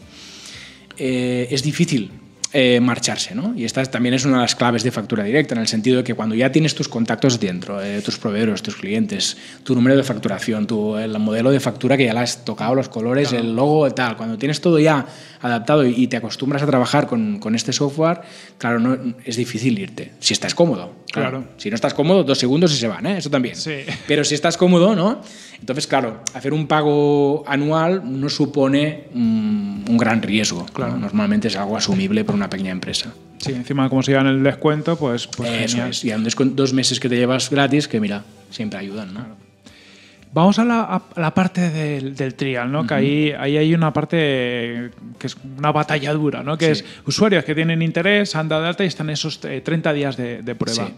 eh, es difícil eh, marcharse, ¿no? Y esta también es una de las claves de factura directa, en el sentido de que cuando ya tienes tus contactos dentro, eh, tus proveedores, tus clientes, tu número de facturación, tu, el modelo de factura que ya le has tocado, los colores, el logo, tal, cuando tienes todo ya adaptado y, te acostumbras a trabajar con, con este software, claro, no, es difícil irte, si estás cómodo.
Claro.
Si no estás cómodo, dos segundos y se van, ¿eh? Eso también.
Sí. [LAUGHS]
Pero si estás cómodo, ¿no? Entonces, claro, hacer un pago anual no supone mm, un gran riesgo. ¿no? Normalmente es algo asumible por una pequeña empresa.
Sí, encima como se llevan el descuento, pues, pues
Eso
genial.
es. Y con dos meses que te llevas gratis, que mira, siempre ayudan, ¿no?
Vamos a la, a la parte del, del trial, ¿no? Que ahí, ahí hay una parte que es una batalla dura, ¿no? Que
Sí.
es usuarios que tienen interés, han dado alta y están esos eh, 30 días de, de prueba.
Sí.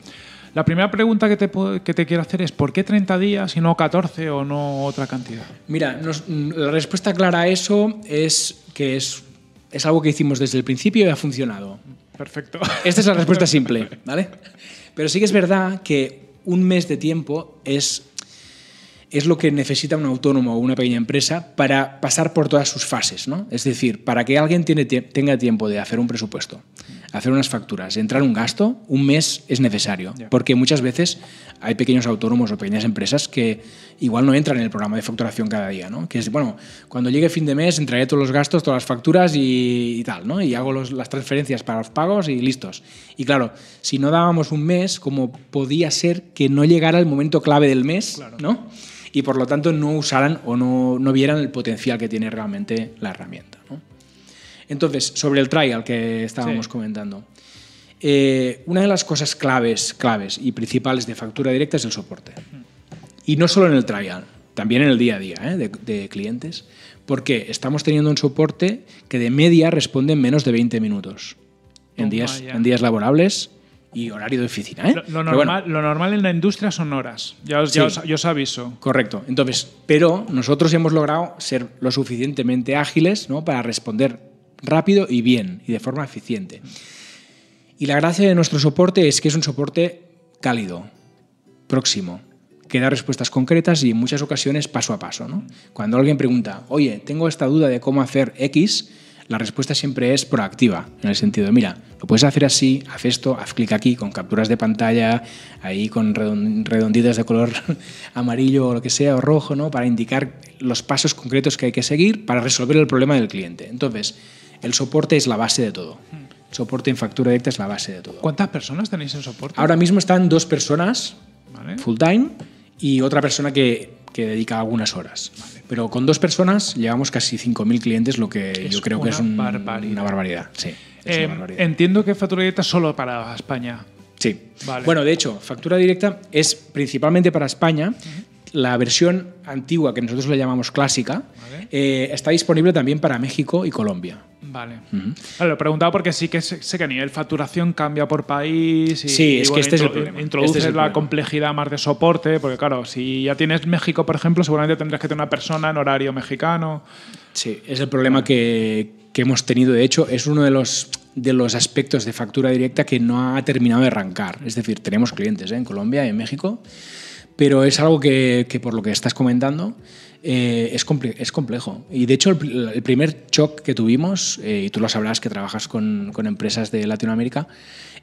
La primera pregunta que te, que te quiero hacer es ¿por qué 30 días y no 14 o no otra cantidad?
Mira, nos- la respuesta clara a eso es que es, es algo que hicimos desde el principio y ha funcionado.
Perfecto.
Esta es la respuesta [LAUGHS] simple, ¿vale? Pero sí que es verdad que un mes de tiempo es, es lo que necesita un autónomo o una pequeña empresa para pasar por todas sus fases. ¿no? Es decir, para que alguien tiene, tenga tiempo de hacer un presupuesto, hacer unas facturas, entrar un gasto, un mes es necesario. Porque muchas veces hay pequeños autónomos o pequeñas empresas que igual no entran en el programa de facturación cada día. ¿no? Que es, bueno, cuando llegue fin de mes entraré todos los gastos, todas las facturas y, tal, ¿no? y hago las transferencias para los pagos y listos. Y claro, si no dábamos un mes, como podía ser que no llegara el momento clave del mes, ¿no? y por lo tanto no usaran o no, no vieran el potencial que tiene realmente la herramienta. Entonces, sobre el trial que estábamos comentando, eh, una de las cosas claves, claves y principales de factura directa es el soporte. Y no solo en el trial, también en el día a día ¿eh? de, de, clientes, porque estamos teniendo un soporte que de media responde en menos de 20 minutos. En, días, en días laborables y horario de oficina. ¿eh?
Lo, normal, en la industria son horas, ya os, os, aviso.
Correcto. Entonces, pero nosotros hemos logrado ser lo suficientemente ágiles ¿no? para responder rápido y bien y de forma eficiente. Y la gracia de nuestro soporte es que es un soporte cálido, próximo, que da respuestas concretas y en muchas ocasiones paso a paso. ¿no? Cuando alguien pregunta, oye, tengo esta duda de cómo hacer X, la respuesta siempre es proactiva, en el sentido de, mira, lo puedes hacer así, haz esto, haz clic aquí, con capturas de pantalla, ahí con redonditas de color [LAUGHS] amarillo o lo que sea, o rojo, ¿no? para indicar los pasos concretos que hay que seguir para resolver el problema del cliente. Entonces, el soporte es la base de todo. soporte en factura directa es la base de todo.
¿Cuántas personas tenéis en soporte?
Ahora mismo están dos personas full time y otra persona que, que dedica algunas horas. Pero con dos personas llevamos casi 5.000 clientes, lo que yo creo que es una barbaridad. Sí,
eh, Entiendo que factura directa es solo para España.
Sí. Bueno, de hecho, factura directa es principalmente para España. La versión antigua, que nosotros le llamamos clásica, eh, está disponible también para México y Colombia.
Vale. lo he preguntado porque sí que sé, que a nivel facturación cambia por país y,
sí, es que este
introduces
este
la complejidad más de soporte, porque claro, si ya tienes México, por ejemplo, seguramente tendrás que tener una persona en horario mexicano.
Sí, es el problema que, que, hemos tenido. De hecho, es uno de los, de los aspectos de factura directa que no ha terminado de arrancar. Es decir, tenemos clientes ¿eh? en Colombia y en México, pero es algo que, que por lo que estás comentando, eh, es, es, complejo. Y de hecho, el, primer shock que tuvimos, eh, y tú lo sabrás que trabajas con, con, empresas de Latinoamérica,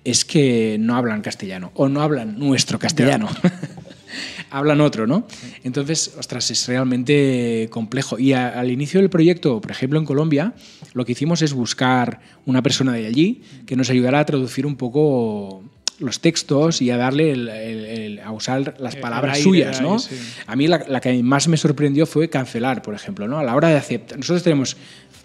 es que no hablan castellano o no hablan nuestro castellano. [LAUGHS] hablan otro, ¿no? Entonces, ostras, es realmente complejo. Y al inicio del proyecto, por ejemplo, en Colombia, lo que hicimos es buscar una persona de allí que nos ayudara a traducir un poco los textos y a darle a usar las palabras suyas, ¿no? A mí la, que más me sorprendió fue cancelar, por ejemplo, ¿no? A la hora de aceptar. Nosotros tenemos,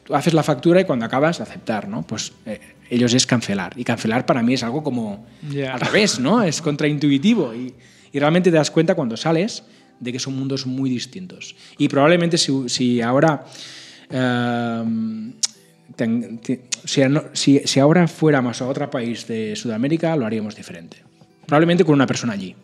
tú haces la factura y cuando acabas aceptar, ¿no? Pues eh, ellos es cancelar y cancelar para mí es algo como al revés, ¿no? Es contraintuitivo y, y, realmente te das cuenta cuando sales de que son mundos muy distintos. Y probablemente si, si ahora eh, si, si, ahora fuéramos a otro país de Sudamérica, lo haríamos diferente. Probablemente con una persona allí.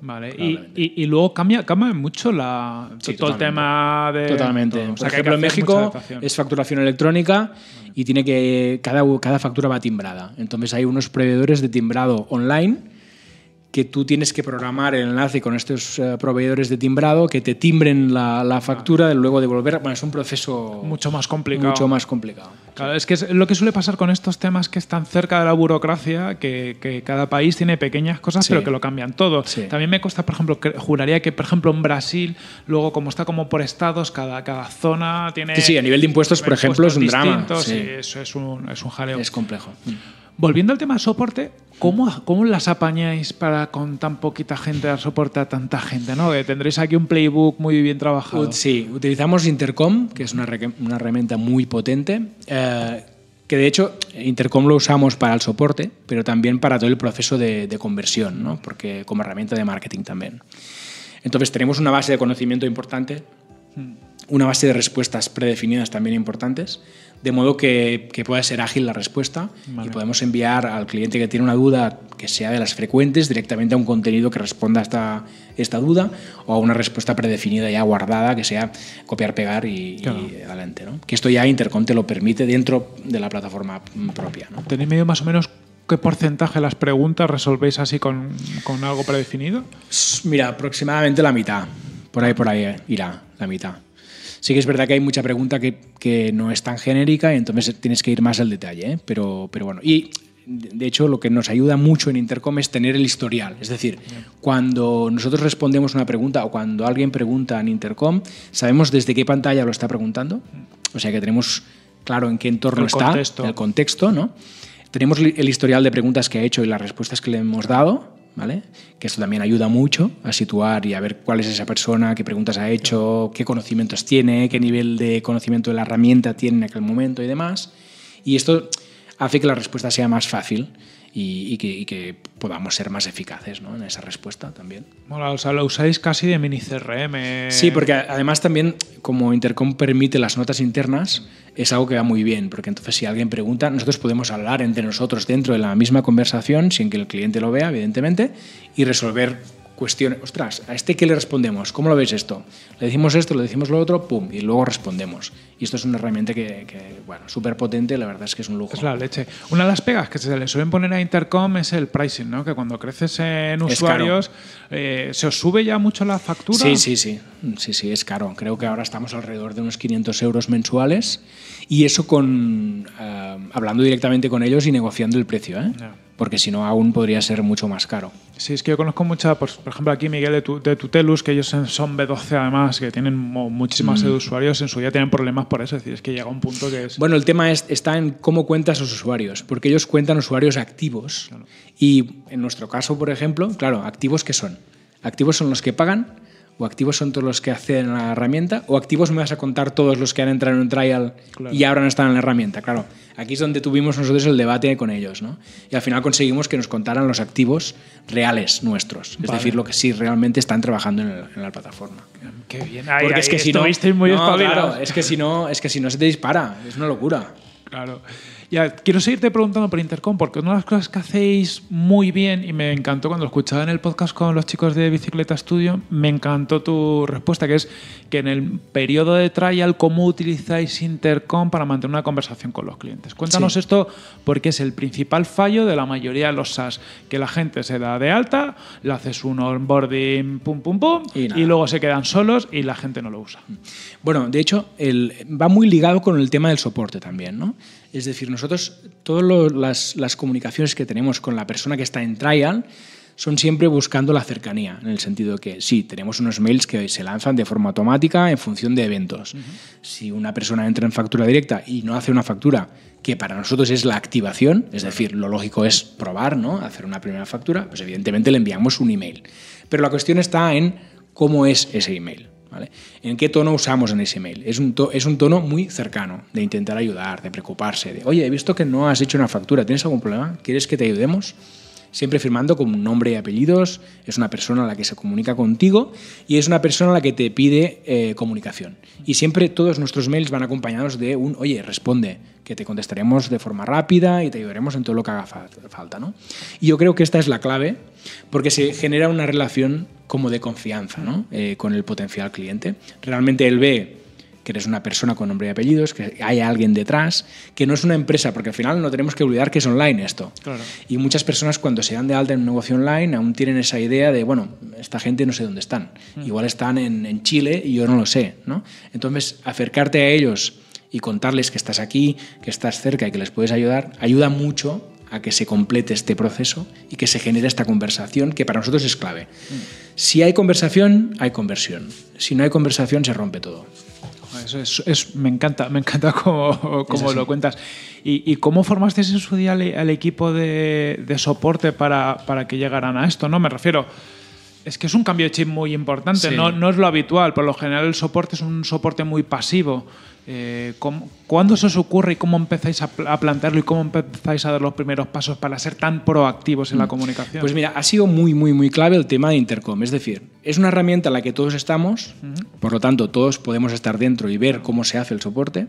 Vale, y, y, luego cambia, cambia mucho la, todo el tema de.
Totalmente. Por ejemplo, en México es facturación electrónica y tiene que. Cada, cada factura va timbrada. Entonces hay unos proveedores de timbrado online que tú tienes que programar el enlace con estos eh, proveedores de timbrado que te timbren la, la factura y luego devolver. Bueno, es un proceso
mucho más complicado.
Mucho más complicado.
Claro, es que es lo que suele pasar con estos temas que están cerca de la burocracia, que, que cada país tiene pequeñas cosas, pero que lo cambian todo. También me cuesta, por ejemplo, que, juraría que, por ejemplo, en Brasil, luego como está como por estados, cada, cada zona tiene...
Sí, sí, a nivel de impuestos, por ejemplo, es un drama.
Sí. eso es un, es un jaleo.
Es complejo.
Volviendo al tema de soporte, ¿cómo, ¿cómo, las apañáis para con tan poquita gente dar soporte a tanta gente? ¿no? tendréis aquí un playbook muy bien trabajado.
Sí, utilizamos Intercom, que es una, una herramienta muy potente. Eh, que de hecho Intercom lo usamos para el soporte, pero también para todo el proceso de, conversión, ¿no? porque como herramienta de marketing también. Entonces tenemos una base de conocimiento importante, hmm. una base de respuestas predefinidas también importantes, de modo que, que pueda ser ágil la respuesta y podemos enviar al cliente que tiene una duda que sea de las frecuentes directamente a un contenido que responda a esta, esta duda o a una respuesta predefinida ya guardada que sea copiar, pegar y, adelante. ¿no? Que esto ya Intercom te lo permite dentro de la plataforma propia. ¿no?
¿Tenéis medio más o menos qué porcentaje de las preguntas resolvéis así con, con algo predefinido?
Mira, aproximadamente la mitad Por ahí, por ahí eh, irá la mitad. Sí que es verdad que hay mucha pregunta que, que no es tan genérica y entonces tienes que ir más al detalle, ¿eh? pero, pero bueno. Y de hecho lo que nos ayuda mucho en Intercom es tener el historial. Es decir, cuando nosotros respondemos una pregunta o cuando alguien pregunta en Intercom, sabemos desde qué pantalla lo está preguntando. O sea que tenemos claro en qué entorno
El
está,
contexto.
el contexto, ¿no? Tenemos el historial de preguntas que ha hecho y las respuestas que le hemos dado, ¿vale? Que esto también ayuda mucho a situar y a ver cuál es esa persona, qué preguntas ha hecho, qué conocimientos tiene, qué nivel de conocimiento de la herramienta tiene en aquel momento y demás. Y esto hace que la respuesta sea más fácil y, y que, y que podamos ser más eficaces ¿no? en esa respuesta también.
Mola, o sea, lo usáis casi de mini CRM.
Sí, porque además también, como Intercom permite las notas internas, es algo que va muy bien, porque entonces si alguien pregunta, nosotros podemos hablar entre nosotros dentro de la misma conversación, sin que el cliente lo vea, evidentemente, y resolver cuestiones. Ostras, ¿a este qué le respondemos? ¿Cómo lo veis esto? Le decimos esto, le decimos lo otro, pum, y luego respondemos. Y esto es una herramienta que, que, bueno, súper potente, la verdad es que es un lujo.
Es la leche. Una de las pegas que se le suelen poner a Intercom es el pricing, ¿no? Que cuando creces en usuarios, eh, ¿se os sube ya mucho la factura?
Sí, sí, sí. Sí, sí, es caro. Creo que ahora estamos alrededor de unos 500 euros mensuales y eso con eh, hablando directamente con ellos y negociando el precio, ¿eh?
Ya.
Porque si no aún podría ser mucho más caro.
Sí, es que yo conozco mucha, pues, por ejemplo, aquí Miguel de, Tu- de Tutelus, que ellos son- son B12 además, que tienen muchísimas
Mm.
usuarios, en su día tienen problemas por eso. Es decir, es que llega un punto que es.
Bueno, el tema es, está en cómo cuentas los usuarios, porque ellos cuentan usuarios activos y en nuestro caso, por ejemplo, claro, activos qué son? Activos son los que pagan o activos son todos los que acceden a la herramienta o activos me vas a contar todos los que han entrado en un trial
Claro.
y ahora no están en la herramienta. Claro, aquí es donde tuvimos nosotros el debate con ellos, ¿no? Y al final conseguimos que nos contaran los activos reales nuestros, es
Vale.
decir, lo que sí realmente están trabajando en, el- en la plataforma.
Qué bien. Ahí,
Porque
ahí
es que si no,
muy
no, claro, es que si no, es que si no se te dispara, es una locura.
Claro. Ya, quiero seguirte preguntando por Intercom, porque una de las cosas que hacéis muy bien, y me encantó cuando lo escuchaba en el podcast con los chicos de Bicicleta Studio, me encantó tu respuesta, que es que en el periodo de trial, ¿cómo utilizáis Intercom para mantener una conversación con los clientes? Cuéntanos
Sí.
esto, porque es el principal fallo de la mayoría de los SaaS, que la gente se da de alta, le haces un onboarding, pum, pum, pum,
Y
y, luego se quedan solos y la gente no lo usa.
Bueno, de hecho, el- va muy ligado con el tema del soporte también, ¿no? Es decir, nosotros, todas las, las comunicaciones que tenemos con la persona que está en trial son siempre buscando la cercanía, en el sentido que sí, tenemos unos mails que se lanzan de forma automática en función de eventos. Si una persona entra en factura directa y no hace una factura, que para nosotros es la activación, es decir, lo lógico es probar, ¿no? Hacer una primera factura, pues evidentemente le enviamos un email. Pero la cuestión está en cómo es ese email. ¿En qué tono usamos en ese email? Es un, es un tono muy cercano, de intentar ayudar, de preocuparse, de, oye, he visto que no has hecho una factura, ¿tienes algún problema? ¿Quieres que te ayudemos? Siempre firmando con nombre y apellidos, es una persona a la que se comunica contigo y es una persona a la que te pide eh, comunicación. Y siempre todos nuestros mails van acompañados de un, oye, responde, que te contestaremos de forma rápida y te ayudaremos en todo lo que haga fa- falta. ¿no? Y yo creo que esta es la clave porque se genera una relación como de confianza ¿no? Eh, con el potencial cliente. Realmente él ve que eres una persona con nombre y apellidos, que hay alguien detrás, que no es una empresa, porque al final no tenemos que olvidar que es online esto.
Claro.
Y muchas personas cuando se dan de alta en un negocio online aún tienen esa idea de, bueno, esta gente no sé dónde están. Igual están en, en Chile y yo no lo sé. ¿no? Entonces, acercarte a ellos y contarles que estás aquí, que estás cerca y que les puedes ayudar, ayuda mucho a que se complete este proceso y que se genere esta conversación que para nosotros es clave. Si hay conversación, hay conversión. Si no hay conversación, se rompe todo.
Eso es, es- me encanta, me encanta [LAUGHS] cómo, cómo lo cuentas. ¿Y, y cómo formasteis en su día al, al equipo de, de soporte para, para que llegaran a esto? No me refiero. Es que es un cambio de chip muy importante,
Sí.
no, no es lo habitual. Por lo general, el soporte es un soporte muy pasivo. Eh, ¿cómo- ¿Cuándo se os ocurre y cómo empezáis a, pl- a plantearlo y cómo empezáis a dar los primeros pasos para ser tan proactivos en la comunicación?
Pues mira, ha sido muy, muy, muy clave el tema de Intercom. Es decir, es una herramienta en la que todos estamos, por lo tanto, todos podemos estar dentro y ver cómo se hace el soporte.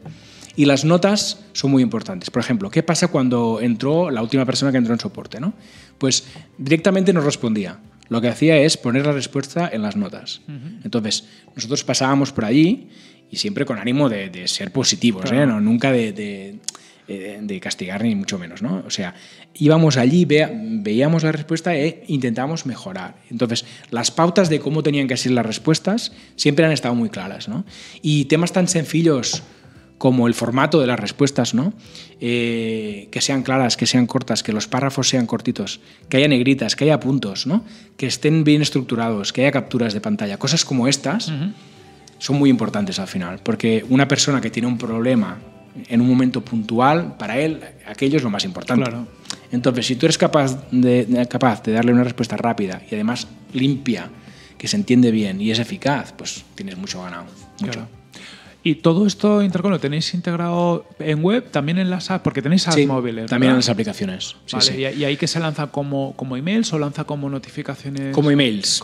Y las notas son muy importantes. Por ejemplo, ¿qué pasa cuando entró la última persona que entró en soporte? ¿no? Pues directamente nos respondía. Lo que hacía es poner la respuesta en las notas. Entonces, nosotros pasábamos por allí y siempre con ánimo de, de ser positivos, ¿eh?
Claro.
No, nunca de, de- eh, de castigar ni mucho menos, ¿no? O sea, íbamos allí, veíamos la respuesta e intentábamos mejorar. Entonces, las pautas de cómo tenían que ser las respuestas siempre han estado muy claras, ¿no? Y temas tan sencillos como el formato de las respuestas, ¿no? Eh, que sean claras, que sean cortas, que los párrafos sean cortitos, que haya negritas, que haya puntos, ¿no? que estén bien estructurados, que haya capturas de pantalla. Cosas como estas son muy importantes al final, porque una persona que tiene un problema en un momento puntual, para él aquello es lo más importante. Entonces, si tú eres capaz de, capaz de darle una respuesta rápida y además limpia, que se entiende bien y es eficaz, pues tienes mucho ganado. Mucho.
Y todo esto, Intercom, lo tenéis integrado en web, también en las apps, porque tenéis apps móviles.
También en las aplicaciones.
¿Y, ahí que se lanza como, como emails o lanza como notificaciones?
Como emails.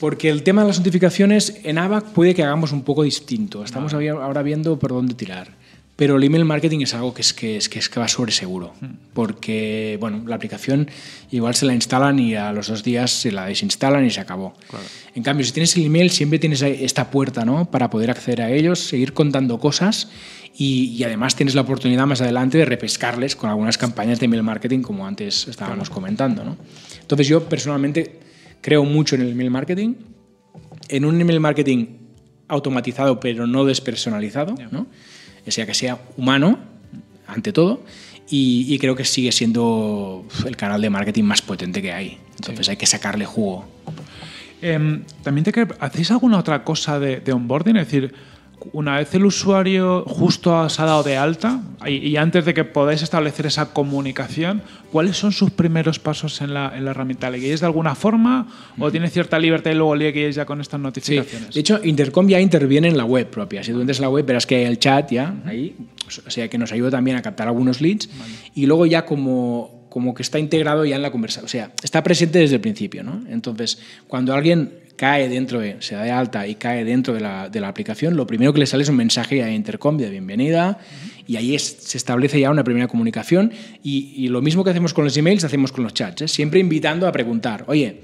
Porque el tema de las notificaciones en ABAC puede que hagamos un poco distinto. Estamos ahora viendo por dónde tirar. Pero el email marketing es algo que es que, es, que, es que va sobre seguro, hmm. porque bueno, la aplicación igual se la instalan y a los dos días se la desinstalan y se acabó. En cambio, si tienes el email, siempre tienes esta puerta ¿no? para poder acceder a ellos, seguir contando cosas y, además tienes la oportunidad más adelante de repescarles con algunas campañas de email marketing, como antes estábamos comentando. ¿no? Entonces, yo personalmente creo mucho en el email marketing, en un email marketing automatizado pero no despersonalizado. ¿no? Sea que sea humano, ante todo, y, creo que sigue siendo el canal de marketing más potente que hay. Entonces hay que sacarle jugo.
Em, También te ¿hacéis alguna otra cosa de, de onboarding? Es decir, una vez el usuario justo se ha dado de alta y, antes de que podáis establecer esa comunicación, ¿cuáles son sus primeros pasos en la, en la herramienta? ¿Le guiáis de alguna forma o tiene cierta libertad y luego le guiáis ya con estas notificaciones?
De hecho, Intercom ya interviene en la web propia. Si tú entras en la web, verás que hay el chat ya ahí, o sea que nos ayuda también a captar algunos leads y luego ya como como que está integrado ya en la conversación, o sea, está presente desde el principio, ¿no? Entonces, cuando alguien cae dentro de, se da de alta y cae dentro de la, de la aplicación, lo primero que le sale es un mensaje a Intercom de bienvenida y ahí se establece ya una primera comunicación y, y, lo mismo que hacemos con los emails, hacemos con los chats, ¿eh? siempre invitando a preguntar, oye,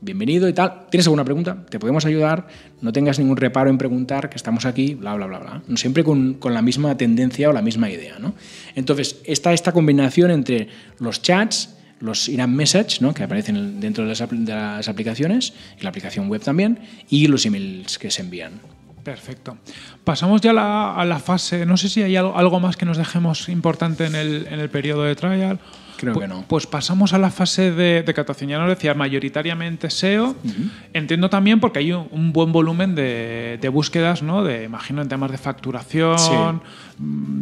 bienvenido y tal, ¿tienes alguna pregunta? ¿Te podemos ayudar? No tengas ningún reparo en preguntar, que estamos aquí, bla, bla, bla, bla. Siempre con, con la misma tendencia o la misma idea, ¿no? Entonces, está esta combinación entre los chats, los in message, ¿no? que aparecen dentro de las, de las, aplicaciones, y la aplicación web también, y los emails que se envían.
Perfecto. Pasamos ya a la fase, no sé si hay algo más que nos dejemos importante en el, en el periodo de trial
Creo que no.
Pues pasamos a la fase de, de captación. Ya nos decía, mayoritariamente SEO. Entiendo también porque hay un, buen volumen de, búsquedas, ¿no? De, imagino, en temas de facturación. Mm,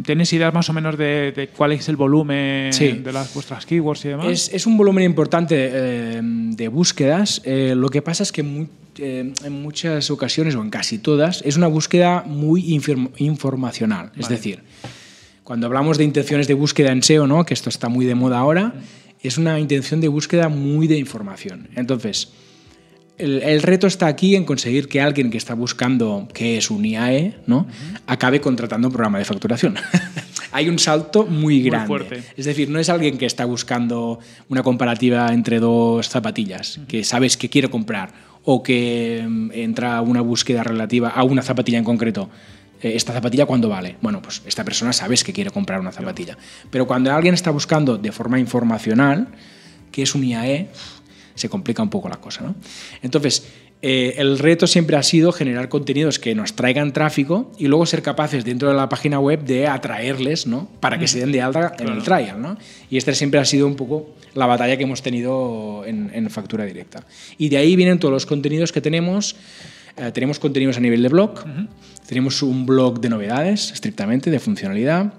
¿Tienes ideas más o menos de, cuál es el volumen de las vuestras keywords y demás?
Es, un volumen importante eh, de búsquedas. Eh, lo que pasa es que eh, en muchas ocasiones, o en casi todas, es una búsqueda muy informacional. Es decir, cuando hablamos de intenciones de búsqueda en SEO, ¿no? que esto está muy de moda ahora, es una intención de búsqueda muy de información. Entonces, el, reto está aquí en conseguir que alguien que está buscando qué es un IAE, ¿no? acabe contratando un programa de facturación. [LAUGHS] Hay un salto muy grande. es decir, no es alguien que está buscando una comparativa entre dos zapatillas, que sabes que quiere comprar, o que mm, entra una búsqueda relativa a una zapatilla en concreto eh, esta zapatilla cuándo vale. Bueno, pues esta persona sabes que quiere comprar una zapatilla. Pero cuando alguien está buscando de forma informacional, que es un IAE, se complica un poco la cosa. ¿no? Entonces, eh, el reto siempre ha sido generar contenidos que nos traigan tráfico y luego ser capaces dentro de la página web de atraerles ¿no? para que se den de alta en el trial. ¿no? Y esta siempre ha sido un poco la batalla que hemos tenido en, factura directa. Y de ahí vienen todos los contenidos que tenemos. Eh, tenemos contenidos a nivel de blog, tenemos un blog de novedades, estrictamente, de funcionalidad.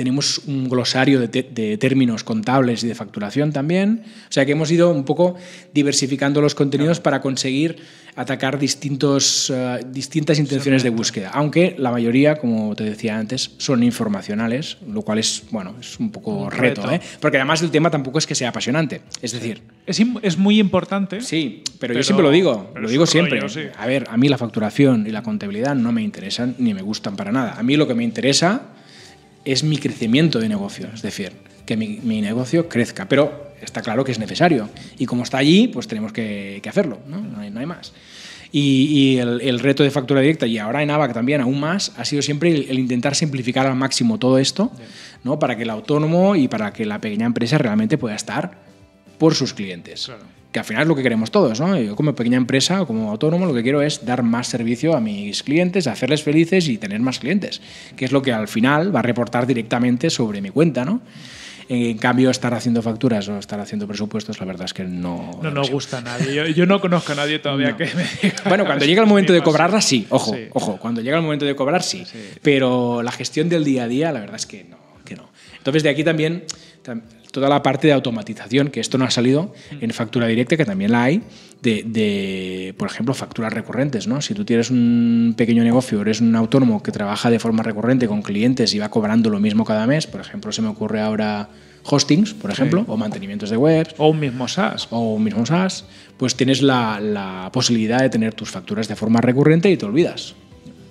Tenemos un glosario de, términos contables y de facturación también. O sea que hemos ido un poco diversificando los contenidos para conseguir atacar distintos, eh, distintas intenciones de búsqueda, aunque la mayoría, como te decía antes, son informacionales, lo cual es, bueno, es un poco reto, ¿eh? porque además el tema tampoco es que sea apasionante, es decir...
Es, es muy importante.
Sí, pero, yo siempre lo digo, lo digo siempre. A ver, a mí la facturación y la contabilidad no me interesan ni me gustan para nada. A mí lo que me interesa es mi crecimiento de negocio, es decir, que mi, mi negocio crezca, pero está claro que es necesario. Y como está allí, pues tenemos que, hacerlo, ¿no? No hay, no hay, más. Y, y el, el, reto de factura directa, y ahora en ABAC también aún más, ha sido siempre el, el intentar simplificar al máximo todo esto, ¿no? para que el autónomo y para que la pequeña empresa realmente pueda estar por sus clientes.
Claro.
Que al final es lo que queremos todos, ¿no? Yo como pequeña empresa o como autónomo lo que quiero es dar más servicio a mis clientes, hacerles felices y tener más clientes, que es lo que al final va a reportar directamente sobre mi cuenta, ¿no? En cambio, estar haciendo facturas o estar haciendo presupuestos, la verdad es que no.
No nos gusta a nadie. Yo, yo, no conozco a nadie todavía
No.
que me diga. [LAUGHS]
Bueno, cuando llega el momento de cobrarlas, sí. Ojo,
Sí.
ojo. Cuando llega el momento de cobrar, sí.
Sí.
Pero la gestión del día a día, la verdad es que no. Que no. Entonces, de aquí también tam- toda la parte de automatización, que esto no ha salido en factura directa, que también la hay, de, de, por ejemplo, facturas recurrentes. ¿no? Si tú tienes un pequeño negocio, eres un autónomo que trabaja de forma recurrente con clientes y va cobrando lo mismo cada mes, por ejemplo, se me ocurre ahora hostings, por ejemplo, o mantenimientos de webs,
O un mismo SaaS.
o un mismo SaaS, pues tienes la, la posibilidad de tener tus facturas de forma recurrente y te olvidas.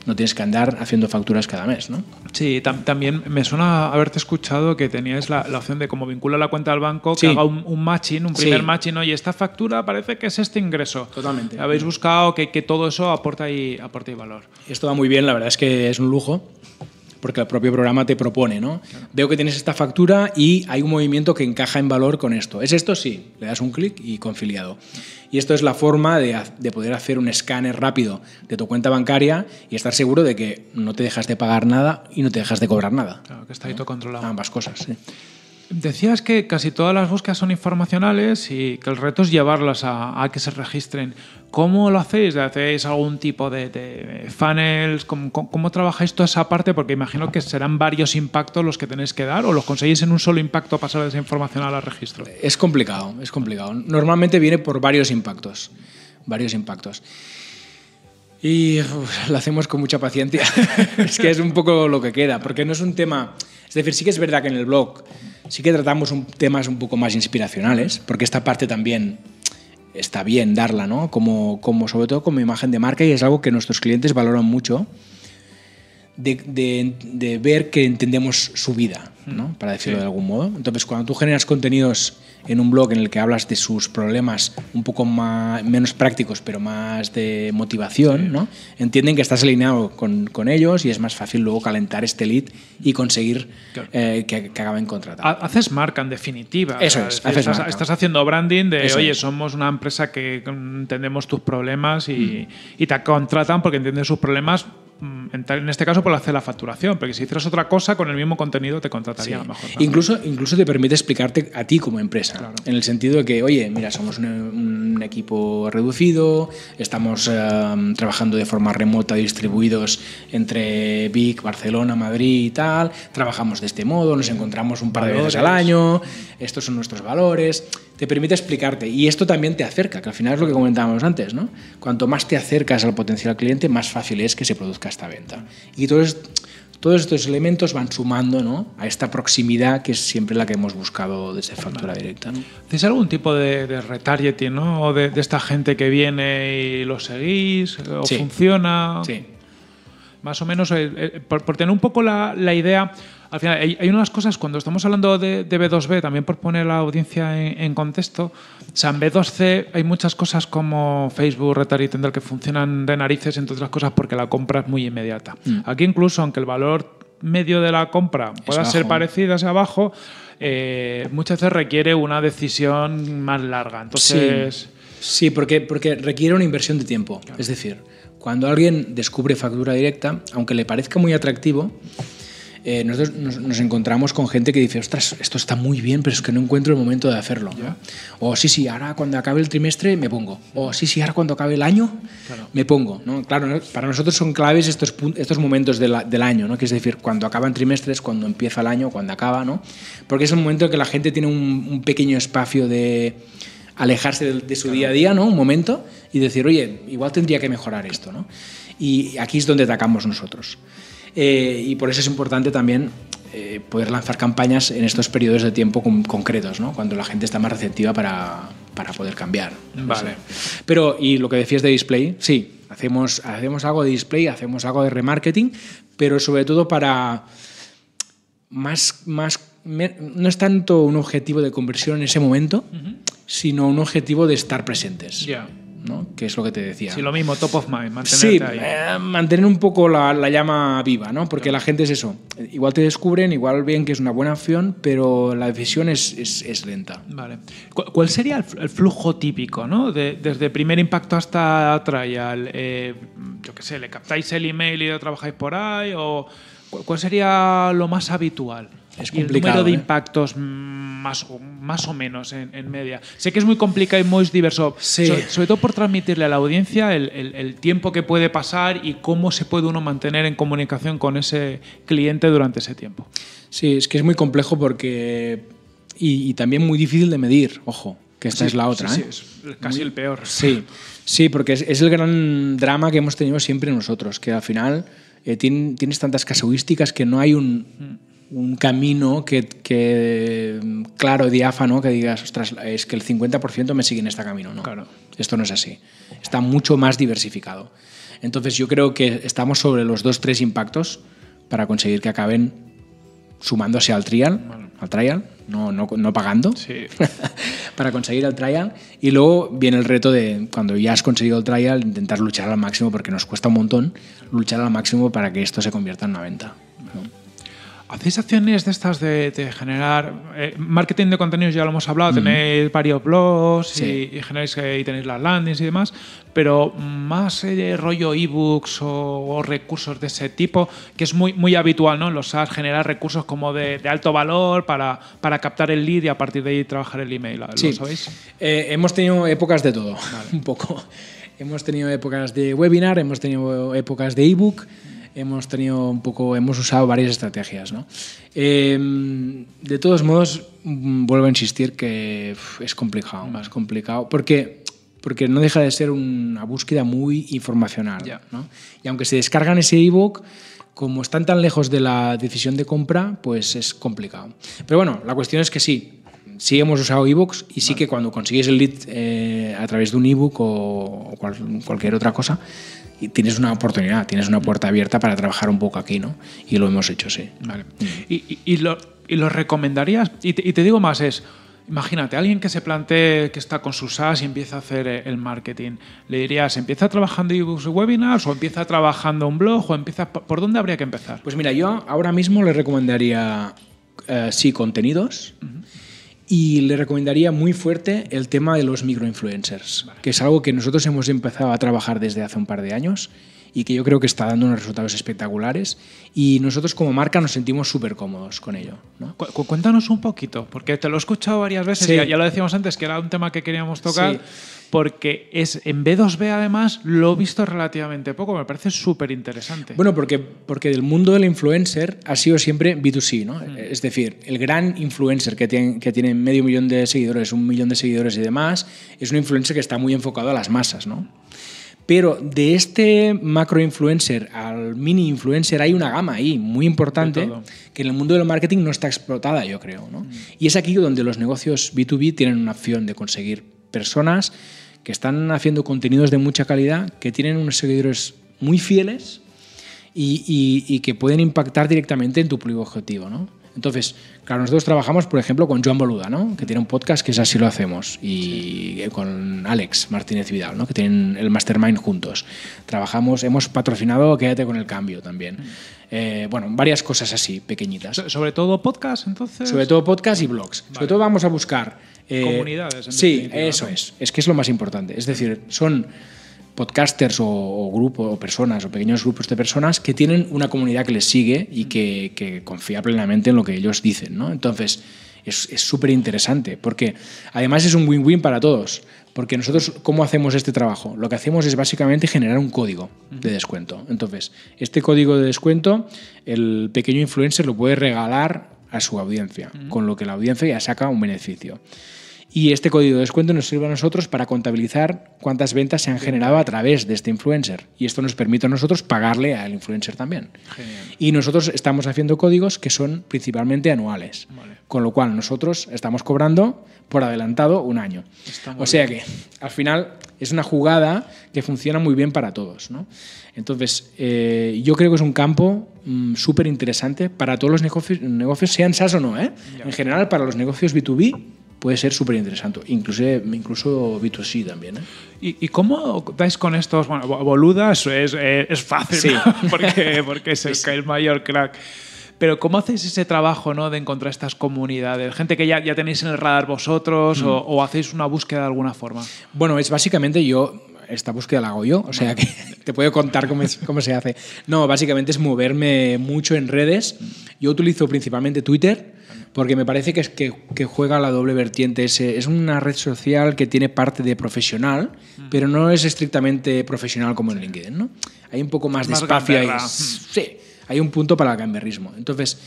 No tienes que andar haciendo facturas cada mes, ¿no?
Sí, tam- también me suena haberte escuchado que tenías la, la opción de como vincula la cuenta al banco, que
Sí.
haga un, un matching, un primer
Sí.
matching, oye, esta factura parece que es este ingreso.
Totalmente.
Habéis buscado que, que todo eso aporta ahí, aporta ahí valor.
Esto va muy bien, la verdad es que es un lujo, porque el propio programa te propone, ¿no? Veo que tienes esta factura y hay un movimiento que encaja en valor con esto. ¿Es esto? Sí. Le das un clic y conciliado. Y esto es la forma de, poder hacer un escáner rápido de tu cuenta bancaria y estar seguro de que no te dejas de pagar nada y no te dejas de cobrar nada.
Claro, que está ahí todo controlado.
Ambas cosas, sí.
Decías que casi todas las búsquedas son informacionales y que el reto es llevarlas a, a que se registren. ¿Cómo lo hacéis? ¿Hacéis algún tipo de, de funnels? ¿Cómo, cómo- cómo trabajáis toda esa parte? Porque imagino que serán varios impactos los que tenéis que dar o los conseguís en un solo impacto pasar de esa información al registro.
Es complicado, es complicado. Normalmente viene por varios impactos. Varios impactos. Y uf, lo hacemos con mucha paciencia. [LAUGHS] es que es un poco lo que queda, porque no es un tema. Es decir, sí que es verdad que en el blog sí que tratamos un- temas un poco más inspiracionales, porque esta parte también está bien darla, ¿no? Como, como sobre todo como imagen de marca y es algo que nuestros clientes valoran mucho. De, de- de ver que entendemos su vida, ¿no? para decirlo
Sí.
de algún modo. Entonces, cuando tú generas contenidos en un blog en el que hablas de sus problemas un poco más, menos prácticos, pero más de motivación, ¿no? entienden que estás alineado con, con ellos y es más fácil luego calentar este lead y conseguir
Claro.
eh, que, que acaben contratando.
Ha- Haces marca, en definitiva.
Eso
Es
haces
estás,
marca.
estás haciendo branding de,
Eso
oye,
es.
somos una empresa que mm, entendemos tus problemas y,
Mm.
y te contratan porque entienden sus problemas. Mm, En, este caso, por hacer la facturación, porque si hicieras otra cosa con el mismo contenido te contrataría
Sí.
a lo mejor. también.
Incluso, incluso te permite explicarte a ti como empresa,
Claro.
en el sentido de que, oye, mira, somos un, un equipo reducido, estamos eh, trabajando de forma remota, distribuidos entre Vic, Barcelona, Madrid y tal, trabajamos de este modo, nos encontramos un par de veces al año, estos son nuestros valores, te permite explicarte y esto también te acerca, que al final es lo que comentábamos antes, ¿no? Cuanto más te acercas al potencial cliente, más fácil es que se produzca esta venta. Y todos, todos estos elementos van sumando ¿no? a esta proximidad que es siempre la que hemos buscado desde factura directa. ¿no?
¿Hacéis algún tipo de, de retargeting, ¿no? O de, de esta gente que viene y lo seguís, o
Sí.
funciona.
Sí.
Más o menos, eh, eh, por, por tener un poco la, la idea, al final hay, hay unas cosas, cuando estamos hablando de, de B2B, también por poner la audiencia en, en contexto, o sea, en B2C hay muchas cosas como Facebook, Retargeting, del que funcionan de narices, entre otras cosas, porque la compra es muy inmediata. Aquí incluso, aunque el valor medio de la compra pueda ser
bajo.
parecido hacia abajo, eh, muchas veces requiere una decisión más larga. Entonces...
Sí, porque, porque requiere una inversión de tiempo. Es decir, cuando alguien descubre factura directa, aunque le parezca muy atractivo, eh, nosotros nos, nos encontramos con gente que dice, ostras, esto está muy bien, pero es que no encuentro el momento de hacerlo. ¿no? O sí, sí, ahora cuando acabe el trimestre me pongo. O sí, sí, ahora cuando acabe el año me pongo. ¿no? Claro, para nosotros son claves estos, estos momentos de la- del año, ¿no? que es decir, cuando acaban trimestres, cuando empieza el año, cuando acaba, ¿no? porque es el momento en que la gente tiene un, un pequeño espacio de alejarse de, de su día a día, ¿no? Un momento y decir, oye, igual tendría que mejorar esto, ¿no? Y aquí es donde atacamos nosotros. Eh, y por eso es importante también eh, poder lanzar campañas en estos periodos de tiempo con- concretos, ¿no? Cuando la gente está más receptiva para, para poder cambiar.
Vale.
Pero, y lo que decías de display, sí, hacemos, hacemos algo de display, hacemos algo de remarketing, pero sobre todo para más, más no es tanto un objetivo de conversión en ese momento, sino un objetivo de estar presentes.
Ya.
¿No? que es lo que te decía.
Sí, lo mismo, top of mind, mantenerte
Sí,
ahí.
eh, mantener un poco la, la llama viva, ¿no? Porque la gente es eso. Igual te descubren, igual ven que es una buena opción, pero la decisión es, es, es lenta.
Vale. ¿Cu- ¿Cuál sería el fl- el flujo típico, ¿no? De- desde primer impacto hasta trial. Eh, yo qué sé, ¿le captáis el email y lo trabajáis por ahí? ¿O cu- cuál sería lo más habitual?
Es
y el número de
¿eh?
impactos mm, más o, más o menos en, en media. Sé que es muy complicado y muy diverso,
Sí.
so- sobre todo por transmitirle a la audiencia el, el- el tiempo que puede pasar y cómo se puede uno mantener en comunicación con ese cliente durante ese tiempo.
Sí, es que es muy complejo porque. Y, y también muy difícil de medir, ojo, que esta
Sí,
es la otra.
sí,
¿eh?
sí, es casi el peor.
Sí, sí, porque es, es el gran drama que hemos tenido siempre nosotros, que al final eh, tien- tienes tantas casuísticas que no hay un, un camino que, que, claro, diáfano, que digas, ostras, es que el 50% me sigue en este camino. No,
Claro.
esto no es así. Está mucho más diversificado. Entonces yo creo que estamos sobre los dos, tres impactos para conseguir que acaben sumándose al trial, al trial, no, no, no pagando
Sí. [LAUGHS]
para conseguir el trial y luego viene el reto de cuando ya has conseguido el trial intentar luchar al máximo porque nos cuesta un montón luchar al máximo para que esto se convierta en una venta.
¿Hacéis acciones de estas de, de generar eh, marketing de contenidos? Ya lo hemos hablado, tenéis varios blogs
Sí.
y, y generáis eh, y tenéis las landings y demás, pero más eh, rollo ebooks o, o recursos de ese tipo, que es muy, muy habitual ¿no? en los SaaS generar recursos como de, de alto valor para, para captar el lead y a partir de ahí trabajar el email. ¿Lo
Sí.
sabéis?
Eh, hemos tenido épocas de todo, [LAUGHS] un poco. Hemos tenido épocas de webinar, hemos tenido épocas de ebook, hemos tenido un poco, hemos usado varias estrategias. ¿no? Eh, de todos modos, mm, vuelvo a insistir que es complicado, es complicado, porque porque no deja de ser una búsqueda muy informacional.
Ya.
¿no? Y aunque se descargan ese ebook, como están tan lejos de la decisión de compra, pues es complicado. Pero bueno, la cuestión es que sí, sí hemos usado ebooks y sí que cuando consigues el lead eh, a través de un ebook o, o cual- cualquier otra cosa, y tienes una oportunidad, tienes una puerta abierta para trabajar un poco aquí, ¿no? Y lo hemos hecho, sí.
Vale. ¿Y, y- y lo, y lo recomendarías? Y te, y te digo más, es, imagínate, alguien que se plantee que está con sus SaaS y empieza a hacer eh, el marketing, le dirías, ¿empieza trabajando ebooks y webinars o empieza trabajando un blog o empieza, por dónde habría que empezar?
Pues mira, yo ahora mismo le recomendaría, eh, sí, contenidos. Y le recomendaría muy fuerte el tema de los microinfluencers, que es algo que nosotros hemos empezado a trabajar desde hace un par de años y que yo creo que está dando unos resultados espectaculares y nosotros como marca nos sentimos súper cómodos con ello. ¿no?
Cu- Cuéntanos un poquito, porque te lo he escuchado varias veces,
Sí.
ya, ya lo decíamos antes, que era un tema que queríamos tocar,
Sí.
Porque es en B2B además lo he visto relativamente poco, me parece súper interesante.
Bueno, porque, porque el mundo del influencer ha sido siempre B2C, ¿no? Es decir, el gran influencer que tiene, que tiene medio millón de seguidores, un millón de seguidores y demás, es un influencer que está muy enfocado a las masas, ¿no? Pero de este macro influencer al mini influencer hay una gama ahí muy importante que en el mundo del marketing no está explotada, yo creo. ¿no? Y es aquí donde los negocios B2B tienen una opción de conseguir personas que están haciendo contenidos de mucha calidad, que tienen unos seguidores muy fieles y, y- y que pueden impactar directamente en tu público objetivo. ¿no? Entonces, claro, nosotros trabajamos, por ejemplo, con Joan Boluda, ¿no? que tiene un podcast que es Así lo hacemos, y con Alex Martínez Vidal, ¿no? que tienen el mastermind juntos. Trabajamos, hemos patrocinado Quédate con el cambio también. Eh, bueno, varias cosas así, pequeñitas.
So- sobre todo podcast, entonces.
Sobre todo podcast y blogs. Sobre todo vamos a buscar... eh,
Comunidades, en
Sí, eso es. Es que es lo más importante. Es decir, son podcasters o, o grupos o personas o pequeños grupos de personas que tienen una comunidad que les sigue y que, que confía plenamente en lo que ellos dicen. ¿no? Entonces, es es súper interesante porque además es un win-win para todos. Porque nosotros, ¿cómo hacemos este trabajo? Lo que hacemos es básicamente generar un código de descuento. Entonces, este código de descuento, el pequeño influencer lo puede regalar a su audiencia, con lo que la audiencia ya saca un beneficio. Y este código de descuento nos sirve a nosotros para contabilizar cuántas ventas se han generado a través de este influencer. Y esto nos permite a nosotros pagarle al influencer también.
Genial.
Y nosotros estamos haciendo códigos que son principalmente anuales.
Vale.
Con lo cual nosotros estamos cobrando por adelantado un año. O sea que al final es una jugada que funciona muy bien para todos. ¿no? Entonces, eh, yo creo que es un campo mm, súper interesante para todos los negocios, negocios, sean SaaS o no. ¿eh? En general, para los negocios B2B puede ser súper interesante. Incluso, incluso B2C también. ¿eh?
¿Y, ¿Y, cómo dais con estos? Bueno, boludas es, es, fácil,
Sí.
¿no? [LAUGHS] porque, [LAUGHS] porque es el, el mayor crack. Pero ¿cómo hacéis ese trabajo ¿no? de encontrar estas comunidades? ¿Gente que ya, ya tenéis en el radar vosotros o, o hacéis una búsqueda de alguna forma?
Bueno, es básicamente yo, esta búsqueda la hago yo, o sea que [LAUGHS] te puedo contar cómo, es- cómo se hace. No, básicamente es moverme mucho en redes. Yo utilizo principalmente Twitter porque me parece que, es que, que juega la doble vertiente. Es, es una red social que tiene parte de profesional, pero no es estrictamente profesional como en LinkedIn, ¿no? Hay un poco más de espacio
gamberra.
Sí, hay un punto para el gamberrismo. Entonces,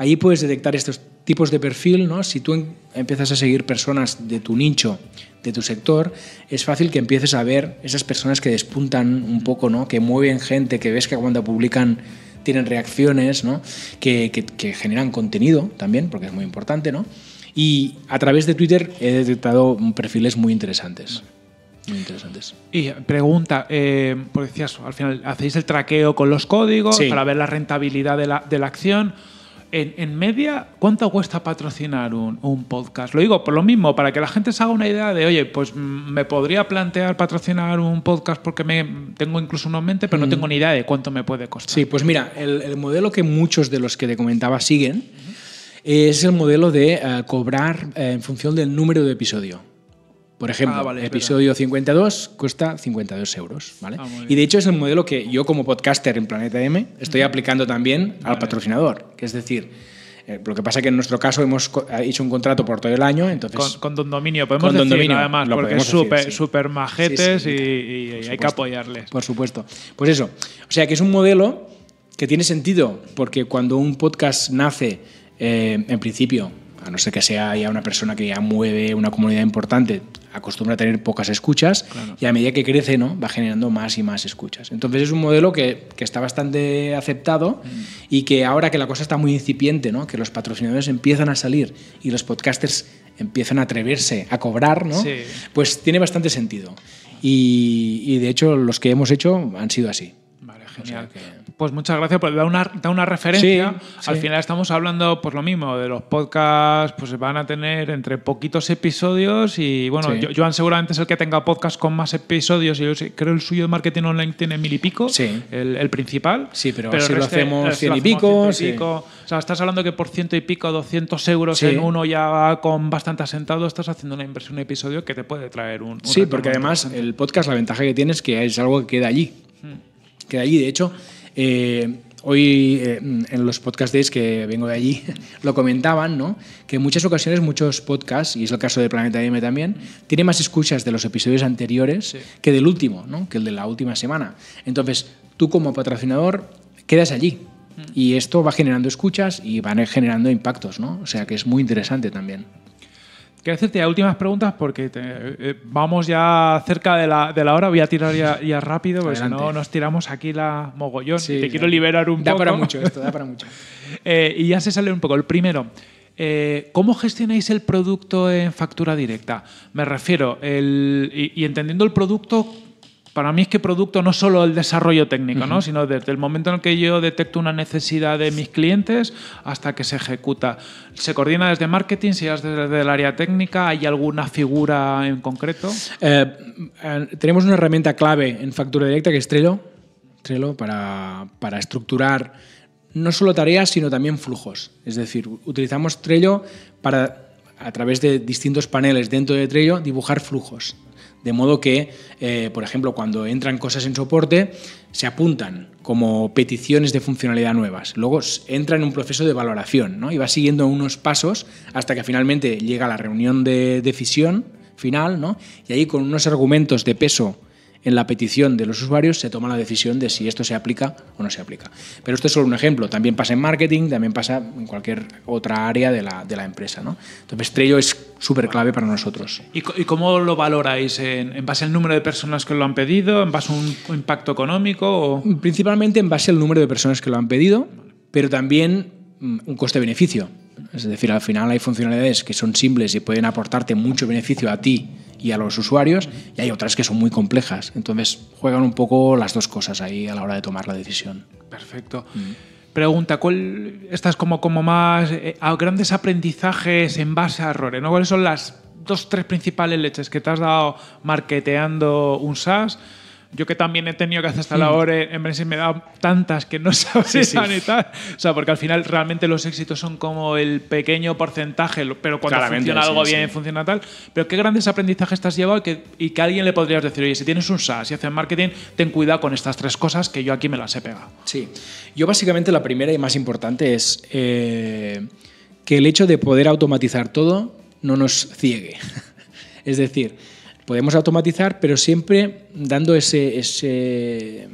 ahí puedes detectar estos tipos de perfil, ¿no? Si tú empiezas a seguir personas de tu nicho, de tu sector, es fácil que empieces a ver esas personas que despuntan un poco, ¿no? Que mueven gente, que ves que cuando publican tienen reacciones, ¿no? Que, que- que generan contenido también, porque es muy importante, ¿no? Y a través de Twitter he detectado perfiles muy interesantes. Muy interesantes.
Y pregunta, eh, porque decías, al final hacéis el traqueo con los códigos
Sí.
para ver la rentabilidad de la, de la acción. En, en media, ¿cuánto cuesta patrocinar un, un podcast? Lo digo por lo mismo, para que la gente se haga una idea de, oye, pues mm, me podría plantear patrocinar un podcast porque me, tengo incluso uno en mente, pero no tengo ni idea de cuánto me puede costar.
Sí, pues mira, el, el modelo que muchos de los que te comentaba siguen es el modelo de eh, cobrar eh, en función del número de episodio. Por ejemplo,
Ah, vale, es
episodio 52 cuesta 52 euros. ¿vale?
Ah,
y de hecho es el modelo que yo como podcaster en Planeta M estoy aplicando también al patrocinador. Que es decir, eh, lo que pasa que en nuestro caso hemos hecho un contrato por todo el año, entonces...
Con, con Don Dominio, podemos
Con Dominio,
además,
lo
porque es súper
decir, sí.
majetes
Sí, sí,
y, hay que apoyarles.
Por supuesto. Pues eso. O sea que es un modelo que tiene sentido, porque cuando un podcast nace, eh, en principio, a no ser que sea ya una persona que ya mueve una comunidad importante, acostumbra a tener pocas escuchas y a medida que crece, ¿no? va generando más y más escuchas. Entonces es un modelo que, que está bastante aceptado y que ahora que la cosa está muy incipiente, ¿no? que los patrocinadores empiezan a salir y los podcasters empiezan a atreverse a cobrar, ¿no?
Sí.
pues tiene bastante sentido. Y, y de hecho los que hemos hecho han sido así. Que-
Pues muchas gracias por dar una, dar una referencia.
Sí,
Al
sí.
final estamos hablando, pues lo mismo, de los podcasts, pues van a tener entre poquitos episodios y bueno,
Sí.
Joan seguramente es el que tenga podcast con más episodios y yo creo el suyo de marketing online tiene mil y pico,
Sí.
el, el principal.
Sí, pero si lo hacemos cien y pico,
y. O sea, estás hablando que por ciento y pico, 200 euros en uno ya con bastante asentado, estás haciendo una inversión en episodio que te puede traer un... un
Sí, porque además el podcast la ventaja que tiene es que es algo que queda allí. Queda allí. De hecho, eh, hoy eh, en los podcast days que vengo de allí [LAUGHS] lo comentaban, ¿no? Que en muchas ocasiones muchos podcasts, y es el caso de Planeta M también, tiene más escuchas de los episodios anteriores que del último, ¿no? Que el de la última semana. Entonces, tú como patrocinador quedas allí. Y esto va generando escuchas y van generando impactos, ¿no? O sea que es muy interesante también.
Quiero hacerte ya últimas preguntas porque te- eh, vamos ya cerca de la, de la hora. Voy a tirar ya, ya rápido porque si no nos tiramos aquí la mogollón.
Sí,
te quiero liberar un
da
poco.
para mucho esto, da para mucho. [LAUGHS]
Eh, y ya se sale un poco. El primero, eh, ¿cómo gestionáis el producto en factura directa? Me refiero, el, y, y entendiendo el producto, para mí es que producto no solo el desarrollo técnico, ¿no? sino desde el momento en el que yo detecto una necesidad de mis clientes hasta que se ejecuta. ¿Se coordina desde marketing? Si es desde el área técnica, ¿hay alguna figura en concreto?
Eh, eh, tenemos una herramienta clave en factura directa que es Trello, Trello para, para estructurar no solo tareas, sino también flujos. Es decir, utilizamos Trello para, a través de distintos paneles dentro de Trello, dibujar flujos. De modo que, eh, por ejemplo, cuando entran cosas en soporte, se apuntan como peticiones de funcionalidad nuevas. Luego entra en un proceso de valoración ¿no? y va siguiendo unos pasos hasta que finalmente llega a la reunión de decisión final ¿no? y ahí con unos argumentos de peso en la petición de los usuarios se toma la decisión de si esto se aplica o no se aplica. Pero esto es solo un ejemplo. También pasa en marketing, también pasa en cualquier otra área de la, de la empresa. ¿no? Entonces, Trello es súper clave para nosotros.
¿Y, y cómo lo valoráis? ¿En, en base al número de personas que lo han pedido? ¿En base a un impacto económico? O...
Principalmente en base al número de personas que lo han pedido, pero también mm, un coste-beneficio. Es decir, al final hay funcionalidades que son simples y pueden aportarte mucho beneficio a ti y a los usuarios, y hay otras que son muy complejas. Entonces, juegan un poco las dos cosas ahí a la hora de tomar la decisión.
Perfecto. Pregunta, ¿cuál estás como, como más eh, a grandes aprendizajes en base a errores? ¿no? ¿Cuáles son las dos, tres principales leches que te has dado marketeando un SaaS? Yo que también he tenido que hacer esta labor en Brensys me he dado tantas que no [LAUGHS] sabes ni tal. O sea, porque al final realmente los éxitos son como el pequeño porcentaje, pero cuando
Claramente,
funciona
sí,
algo
sí.
bien, funciona tal. Pero qué grandes aprendizajes te has llevado y que, y que a alguien le podrías decir, oye, si tienes un SaaS y haces marketing, ten cuidado con estas tres cosas que yo aquí me las he pegado.
Sí. Yo básicamente la primera y más importante es eh, que el hecho de poder automatizar todo no nos ciegue. [LAUGHS] es decir, podemos automatizar, pero siempre dando ese, ese-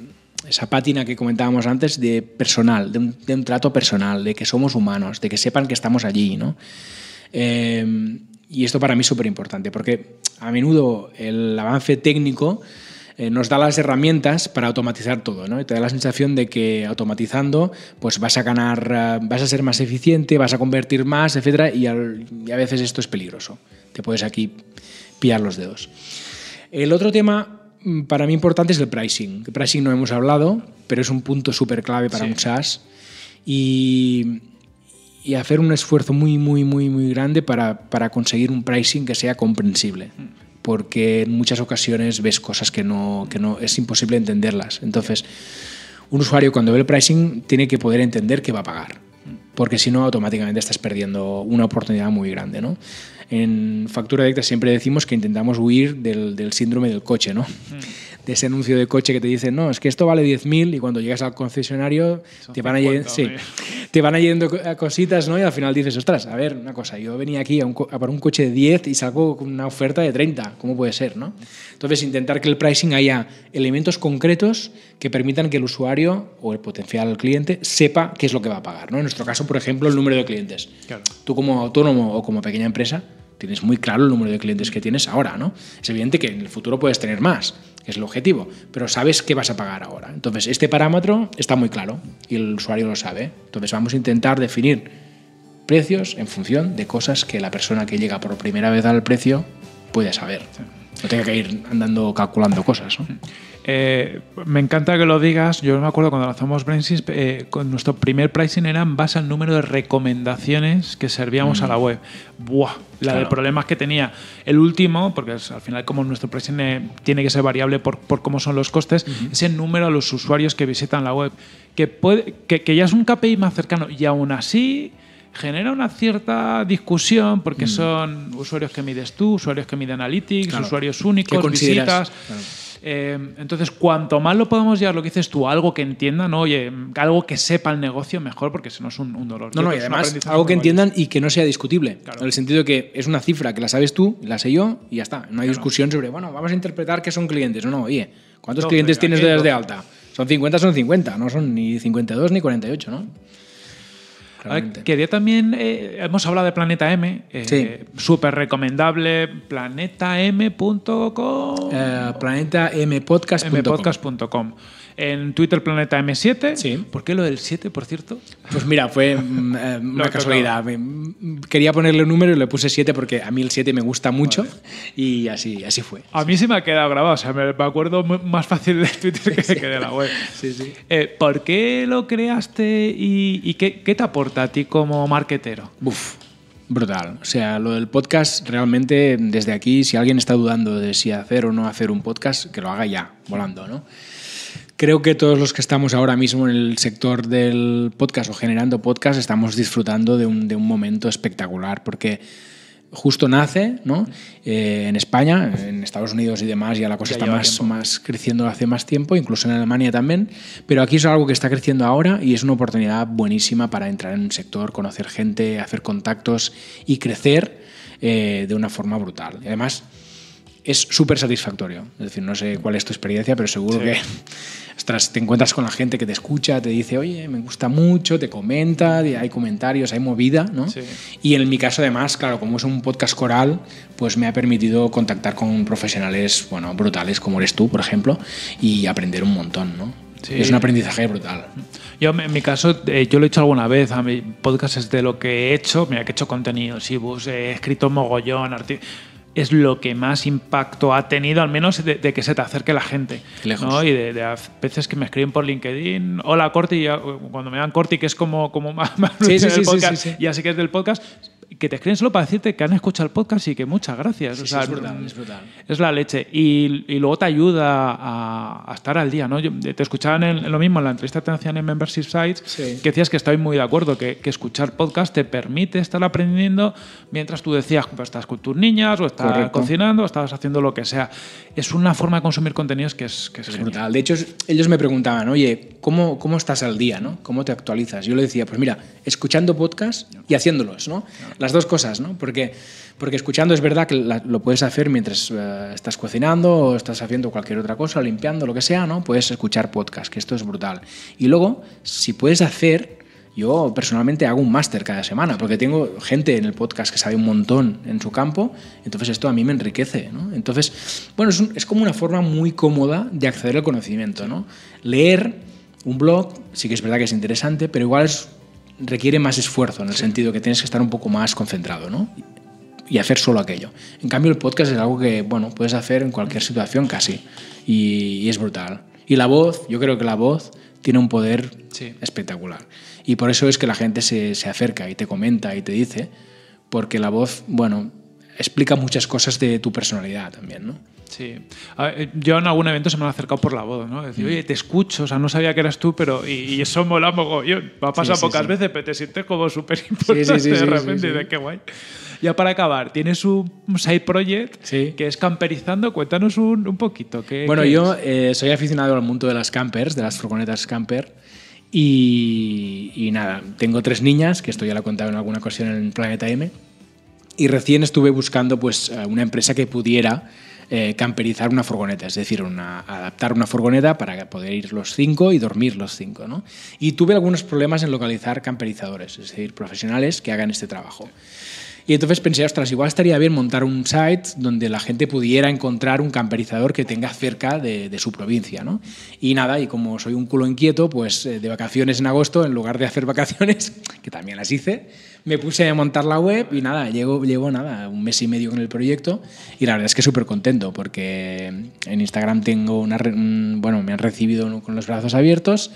esa pátina que comentábamos antes de personal, de un, de un trato personal, de que somos humanos, de que sepan que estamos allí, ¿no? Eh, y esto para mí es súper importante, porque a menudo el avance técnico eh, nos da las herramientas para automatizar todo, ¿no? Y te da la sensación de que automatizando, pues vas a ganar, eh, vas a ser más eficiente, vas a convertir más, etcétera, y, y a veces esto es peligroso. Te puedes aquí pillar los dedos. El otro tema mm, para mí importante es el pricing. De pricing no hemos hablado, pero es un punto súper clave para
Sí.
un SaaS. Y, y hacer un esfuerzo muy, muy, muy, muy grande para, para conseguir un pricing que sea comprensible. Porque en muchas ocasiones ves cosas que no, que no es imposible entenderlas. Entonces, un usuario cuando ve el pricing tiene que poder entender que va a pagar. Porque si no, automáticamente estás perdiendo una oportunidad muy grande. ¿no? En Factura Directa siempre decimos que intentamos huir del, del síndrome del coche, ¿no? De ese anuncio de coche que te dicen, no, es que esto vale 10.000 y cuando llegas al concesionario
Son
te van, a
50,
sí,
oye.
te van yendo co- a cositas, ¿no? Y al final dices, ostras, a ver, una cosa, yo venía aquí a, un a por un coche de 10 y salgo con una oferta de 30, ¿cómo puede ser, no? Entonces, intentar que el pricing haya elementos concretos que permitan que el usuario o el potencial cliente sepa qué es lo que va a pagar, ¿no? En nuestro caso, por ejemplo, el número de clientes.
Claro.
Tú como autónomo o como pequeña empresa tienes muy claro el número de clientes que tienes ahora, ¿no? Es evidente que en el futuro puedes tener más, es el objetivo, pero sabes qué vas a pagar ahora. Entonces, este parámetro está muy claro y el usuario lo sabe. Entonces, vamos a intentar definir precios en función de cosas que la persona que llega por primera vez al precio puede saber. No tenga que ir andando calculando cosas, ¿no?
Eh, me encanta que lo digas. Yo me acuerdo cuando lanzamos Brainsys, eh, con nuestro primer pricing era en base al número de recomendaciones que servíamos a la web. Buah, la de problemas que tenía. El último, porque es- al final como nuestro pricing eh, tiene que ser variable por, por cómo son los costes, es el número de los usuarios que visitan la web. Que, puede, que, que ya es un KPI más cercano y aún así genera una cierta discusión porque son usuarios que mides tú, usuarios que mide Analytics,
Claro.
usuarios
¿Qué
únicos, visitas.
Claro.
Eh, entonces, cuanto más lo podamos llevar, lo que dices tú, algo que entiendan, ¿no? oye, algo que sepa el negocio mejor, porque si no es un, un dolor.
No, no, y además algo que entiendan y que no sea discutible.
Claro.
En el sentido de que es una cifra que la sabes tú, la sé yo y ya está. No hay discusión sobre, bueno, vamos a interpretar que son clientes. No, no, oye, ¿cuántos
Doce,
clientes tienes desde
doce.
alta? Son 50, son 50, no son ni 52 ni 48, ¿no?
Quería también, eh, hemos hablado de Planeta M, eh,
Sí.
súper recomendable, planetam.com.
Eh, planetampodcast.com.
En Twitter, Planeta M7.
Sí.
¿Por qué lo del 7, por cierto?
Pues mira, fue eh, [LAUGHS] una
Lo
casualidad. Me- mm, Quería ponerle un número y le puse 7 porque a mí el 7 me gusta mucho y así, así fue.
A mí sí me ha quedado grabado, o sea, me, acuerdo más fácil de Twitter que, [LAUGHS] que de la web.
Sí, sí.
Eh, ¿Por qué lo creaste y, y qué, qué te aporta a ti como marketero?
Buf, brutal. O sea, lo del podcast, realmente, desde aquí, si alguien está dudando de si hacer o no hacer un podcast, que lo haga ya, volando, ¿no? Creo que todos los que estamos ahora mismo en el sector del podcast o generando podcast estamos disfrutando de un, de un momento espectacular porque justo nace ¿no? Eh, en España, en Estados Unidos y demás ya la cosa
Ya
está más,
tiempo.
más creciendo hace más tiempo, incluso en Alemania también, pero aquí es algo que está creciendo ahora y es una oportunidad buenísima para entrar en un sector, conocer gente, hacer contactos y crecer eh, de una forma brutal. Y además es súper satisfactorio. Es decir, no sé cuál es tu experiencia, pero seguro
Sí.
que [LAUGHS] ostras, te encuentras con la gente que te escucha, te dice, oye, me gusta mucho, te comenta, y hay comentarios, hay movida, ¿no?
Sí.
Y en mi caso, además, claro, como es un podcast coral, pues me ha permitido contactar con profesionales, bueno, brutales, como eres tú, por ejemplo, y aprender un montón, ¿no?
Sí.
Es un aprendizaje brutal.
Yo, en mi caso, eh, yo lo he hecho alguna vez. A mi podcast es de lo que he hecho. Mira que he hecho contenidos, ebooks, he escrito mogollón, arti- es lo que más impacto ha tenido, al menos de, de que se te acerque la gente.
Lejos.
¿no? Y de, de a veces que me escriben por LinkedIn, hola Corti, y ya- cuando me dan Corti, que es como, como [LAUGHS] más,
Sí, sí, sí,
podcast,
sí, sí.
ya sé que es del podcast, que te escriben solo para decirte que han escuchado el podcast y que muchas gracias.
Sí,
O
sí,
sea,
es brutal, es brutal.
es la leche. Y, y luego te ayuda a, a estar al día, ¿no? Yo te escuchaba en, lo mismo en la entrevista que te hacían en Membership Sites,
Sí.
que decías que estoy muy de acuerdo, que, que escuchar podcast te permite estar aprendiendo mientras tú decías, pues estás con tus niñas, o estás
Correcto.
cocinando, o estabas haciendo lo que sea. Es una forma de consumir contenidos que es, que es,
Es brutal. De hecho, ellos me preguntaban, oye, ¿cómo, ¿cómo estás al día? ¿no? ¿Cómo te actualizas? Yo le decía, pues mira, escuchando podcast y haciéndolos, ¿no? Las dos cosas, ¿no? Porque, porque escuchando es verdad que lo puedes hacer mientras eh, estás cocinando o estás haciendo cualquier otra cosa, limpiando, lo que sea, ¿no? Puedes escuchar podcast, que esto es brutal. Y luego, si puedes hacer yo personalmente hago un máster cada semana porque tengo gente en el podcast que sabe un montón en su campo, entonces esto a mí me enriquece. ¿no? Entonces, bueno, es, es como una forma muy cómoda de acceder al conocimiento. ¿no? Leer un blog sí que es verdad que es interesante, pero igual es- requiere más esfuerzo en el sentido que tienes que estar un poco más concentrado. ¿no? y hacer solo aquello. En cambio, el podcast es algo que, bueno, puedes hacer en cualquier situación casi. Y, y es brutal. Y la voz, yo creo que la voz tiene un poder
Sí.
espectacular. Y por eso es que la gente se, se acerca y te comenta y te dice, porque la voz, bueno, explica muchas cosas de tu personalidad también, ¿no?
Sí. Ver, yo en algún evento se me han acercado por la voz, ¿no?
Mm.
Decir, oye, te escucho, o sea, no sabía que eras tú, pero. Y, y eso mola mogollón. Va a pasar
Sí, sí,
pocas
sí.
veces, pero te sientes como súper importante de repente.
sí.
De qué guay. Ya para acabar, tienes un side project que es camperizando. Cuéntanos un, un poquito. ¿qué,
Bueno,
qué
yo eh, soy aficionado al mundo de las campers, de las furgonetas camper. Y, y nada, tengo tres niñas, que esto ya lo he contado en alguna ocasión en Planeta M. Y recién estuve buscando pues, eh, una empresa que pudiera eh, camperizar una furgoneta, es decir, adaptar una furgoneta para poder ir los cinco y dormir los cinco. ¿no? Y tuve algunos problemas en localizar camperizadores, es decir, profesionales que hagan este trabajo. Y entonces pensé, ostras, igual estaría bien montar un site donde la gente pudiera encontrar un camperizador que tenga cerca de, de su provincia, ¿no? Y nada, y como soy un culo inquieto, pues eh, de vacaciones en agosto, en lugar de hacer vacaciones, [LAUGHS] que también las hice, me puse a montar la web y nada, llevo, llevo nada, un mes y medio con el proyecto y la verdad es que súper contento porque en Instagram tengo una, bueno, me han recibido con los brazos abiertos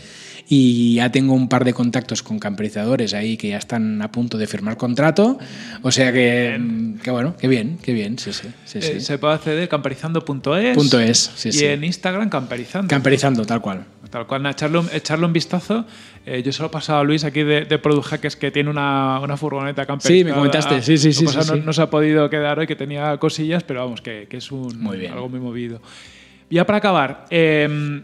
y ya tengo un par de contactos con camperizadores ahí que ya están a punto de firmar contrato. O sea que, que bueno, que bien, que bien, sí, sí. sí, sí.
Eh, se puede acceder camperizando.es.
Punto es, sí,
y
sí.
en Instagram camperizando.
Camperizando, tal cual.
Tal cual, nada, echarle un, echarle un vistazo. Eh, yo se lo he pasado a Luis aquí de, de que es que tiene una, una furgoneta camperizada.
Sí, me comentaste, sí, sí, sí, sí,
no,
sí.
no se ha podido quedar hoy, que tenía cosillas, pero vamos, que, que es un,
Muy bien.
algo muy movido. Ya para acabar, eh,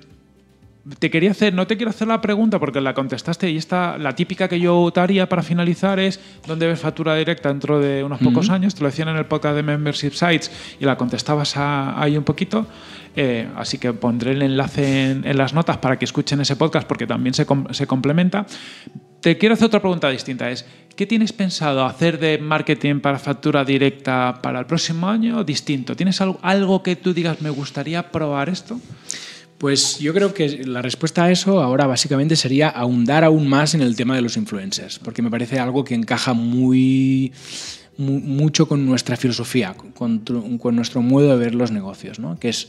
te quería hacer, no te quiero hacer la pregunta porque la contestaste y esta, la típica que yo te haría para finalizar es ¿dónde ves factura directa dentro de unos pocos años? Te lo decían en el podcast de Membership Sites y la contestabas a- ahí un poquito. Eh, así que pondré el enlace en, en las notas para que escuchen ese podcast porque también se, com- se complementa. Te quiero hacer otra pregunta distinta. Es, ¿qué tienes pensado hacer de marketing para factura directa para el próximo año distinto? ¿Tienes algo, algo que tú digas, me gustaría probar esto?
Pues yo creo que la respuesta a eso ahora básicamente sería ahondar aún más en el tema de los influencers, porque me parece algo que encaja muy, mu- mucho con nuestra filosofía, con, nuestro modo de ver los negocios, ¿no? que es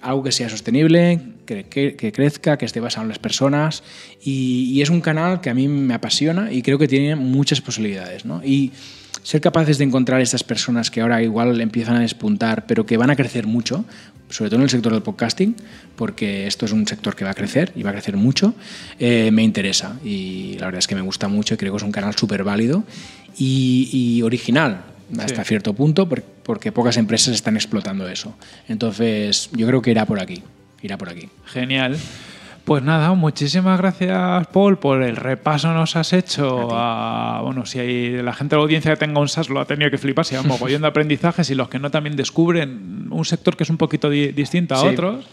algo que sea sostenible, que, que- crezca, que esté basado en las personas y, es un canal que a mí me apasiona y creo que tiene muchas posibilidades. ¿no? Ser capaces de encontrar estas personas que ahora igual empiezan a despuntar, pero que van a crecer mucho, sobre todo en el sector del podcasting, porque esto es un sector que va a crecer y va a crecer mucho, eh, me interesa. Y la verdad es que me gusta mucho y creo que es un canal súper válido y, y original hasta
Sí.
cierto punto, por- porque pocas empresas están explotando eso. Entonces, yo creo que irá por aquí. Irá por aquí.
Genial. Pues nada, muchísimas gracias, Paul, por el repaso que nos has hecho. A, bueno, si hay la gente de la audiencia que tenga un SaaS lo ha tenido que flipar, se llama mogollón de aprendizajes y los que no también descubren un sector que es un poquito di- distinto a
Sí.
otros.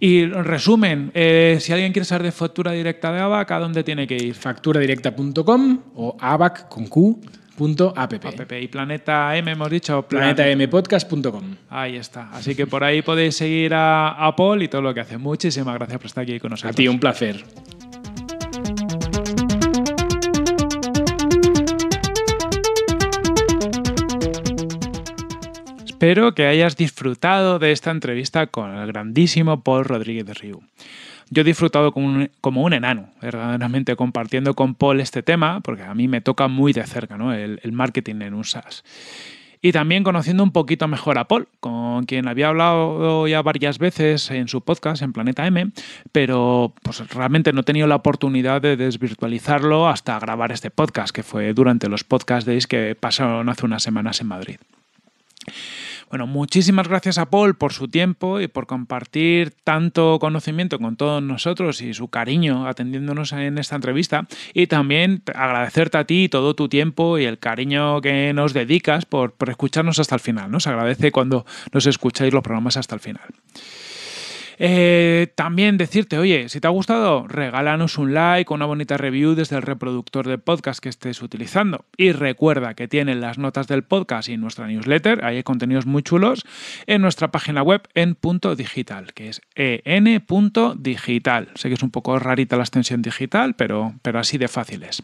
Y en resumen, eh, si alguien quiere saber de factura directa de ABAC, ¿a dónde tiene que ir?
Facturadirecta.com o abac con Q punto app.
Y Planeta M, hemos dicho. plan-
planetampodcast.com.
Ahí está. Así que por ahí podéis seguir a, a Paul y todo lo que hace. Muchísimas gracias por estar aquí con
A
nosotros.
ti, un placer.
Espero que hayas disfrutado de esta entrevista con el grandísimo Paul Rodríguez de Riu. Yo he disfrutado como un, como un, enano, verdaderamente compartiendo con Paul este tema, porque a mí me toca muy de cerca ¿no? el, marketing en un SaaS y también conociendo un poquito mejor a Paul, con quien había hablado ya varias veces en su podcast en Planeta M, pero pues realmente no he tenido la oportunidad de desvirtualizarlo hasta grabar este podcast, que fue durante los podcast days que pasaron hace unas semanas en Madrid. Bueno, muchísimas gracias a Paul por su tiempo y por compartir tanto conocimiento con todos nosotros y su cariño atendiéndonos en esta entrevista. Y también agradecerte a ti todo tu tiempo y el cariño que nos dedicas por, por escucharnos hasta el final. Nos agradece cuando nos escucháis los programas hasta el final. Eh, también decirte, oye, si te ha gustado, regálanos un like o una bonita review desde el reproductor de podcast que estés utilizando. Y recuerda que tienen las notas del podcast y nuestra newsletter, hay contenidos muy chulos, en nuestra página web en punto digital, que es en.digital. Sé que es un poco rarita la extensión digital, pero, pero así de fácil es.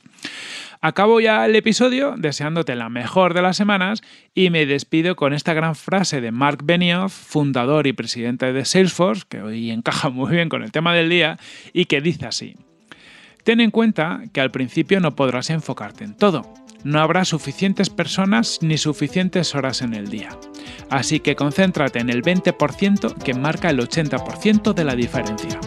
Acabo ya el episodio deseándote la mejor de las semanas y me despido con esta gran frase de Mark Benioff, fundador y presidente de Salesforce, que hoy encaja [LAUGHS] muy bien con el tema del día y que dice así. Ten en cuenta que al principio no podrás enfocarte en todo. No habrá suficientes personas ni suficientes horas en el día. Así que concéntrate en el 20% que marca el 80% de la diferencia.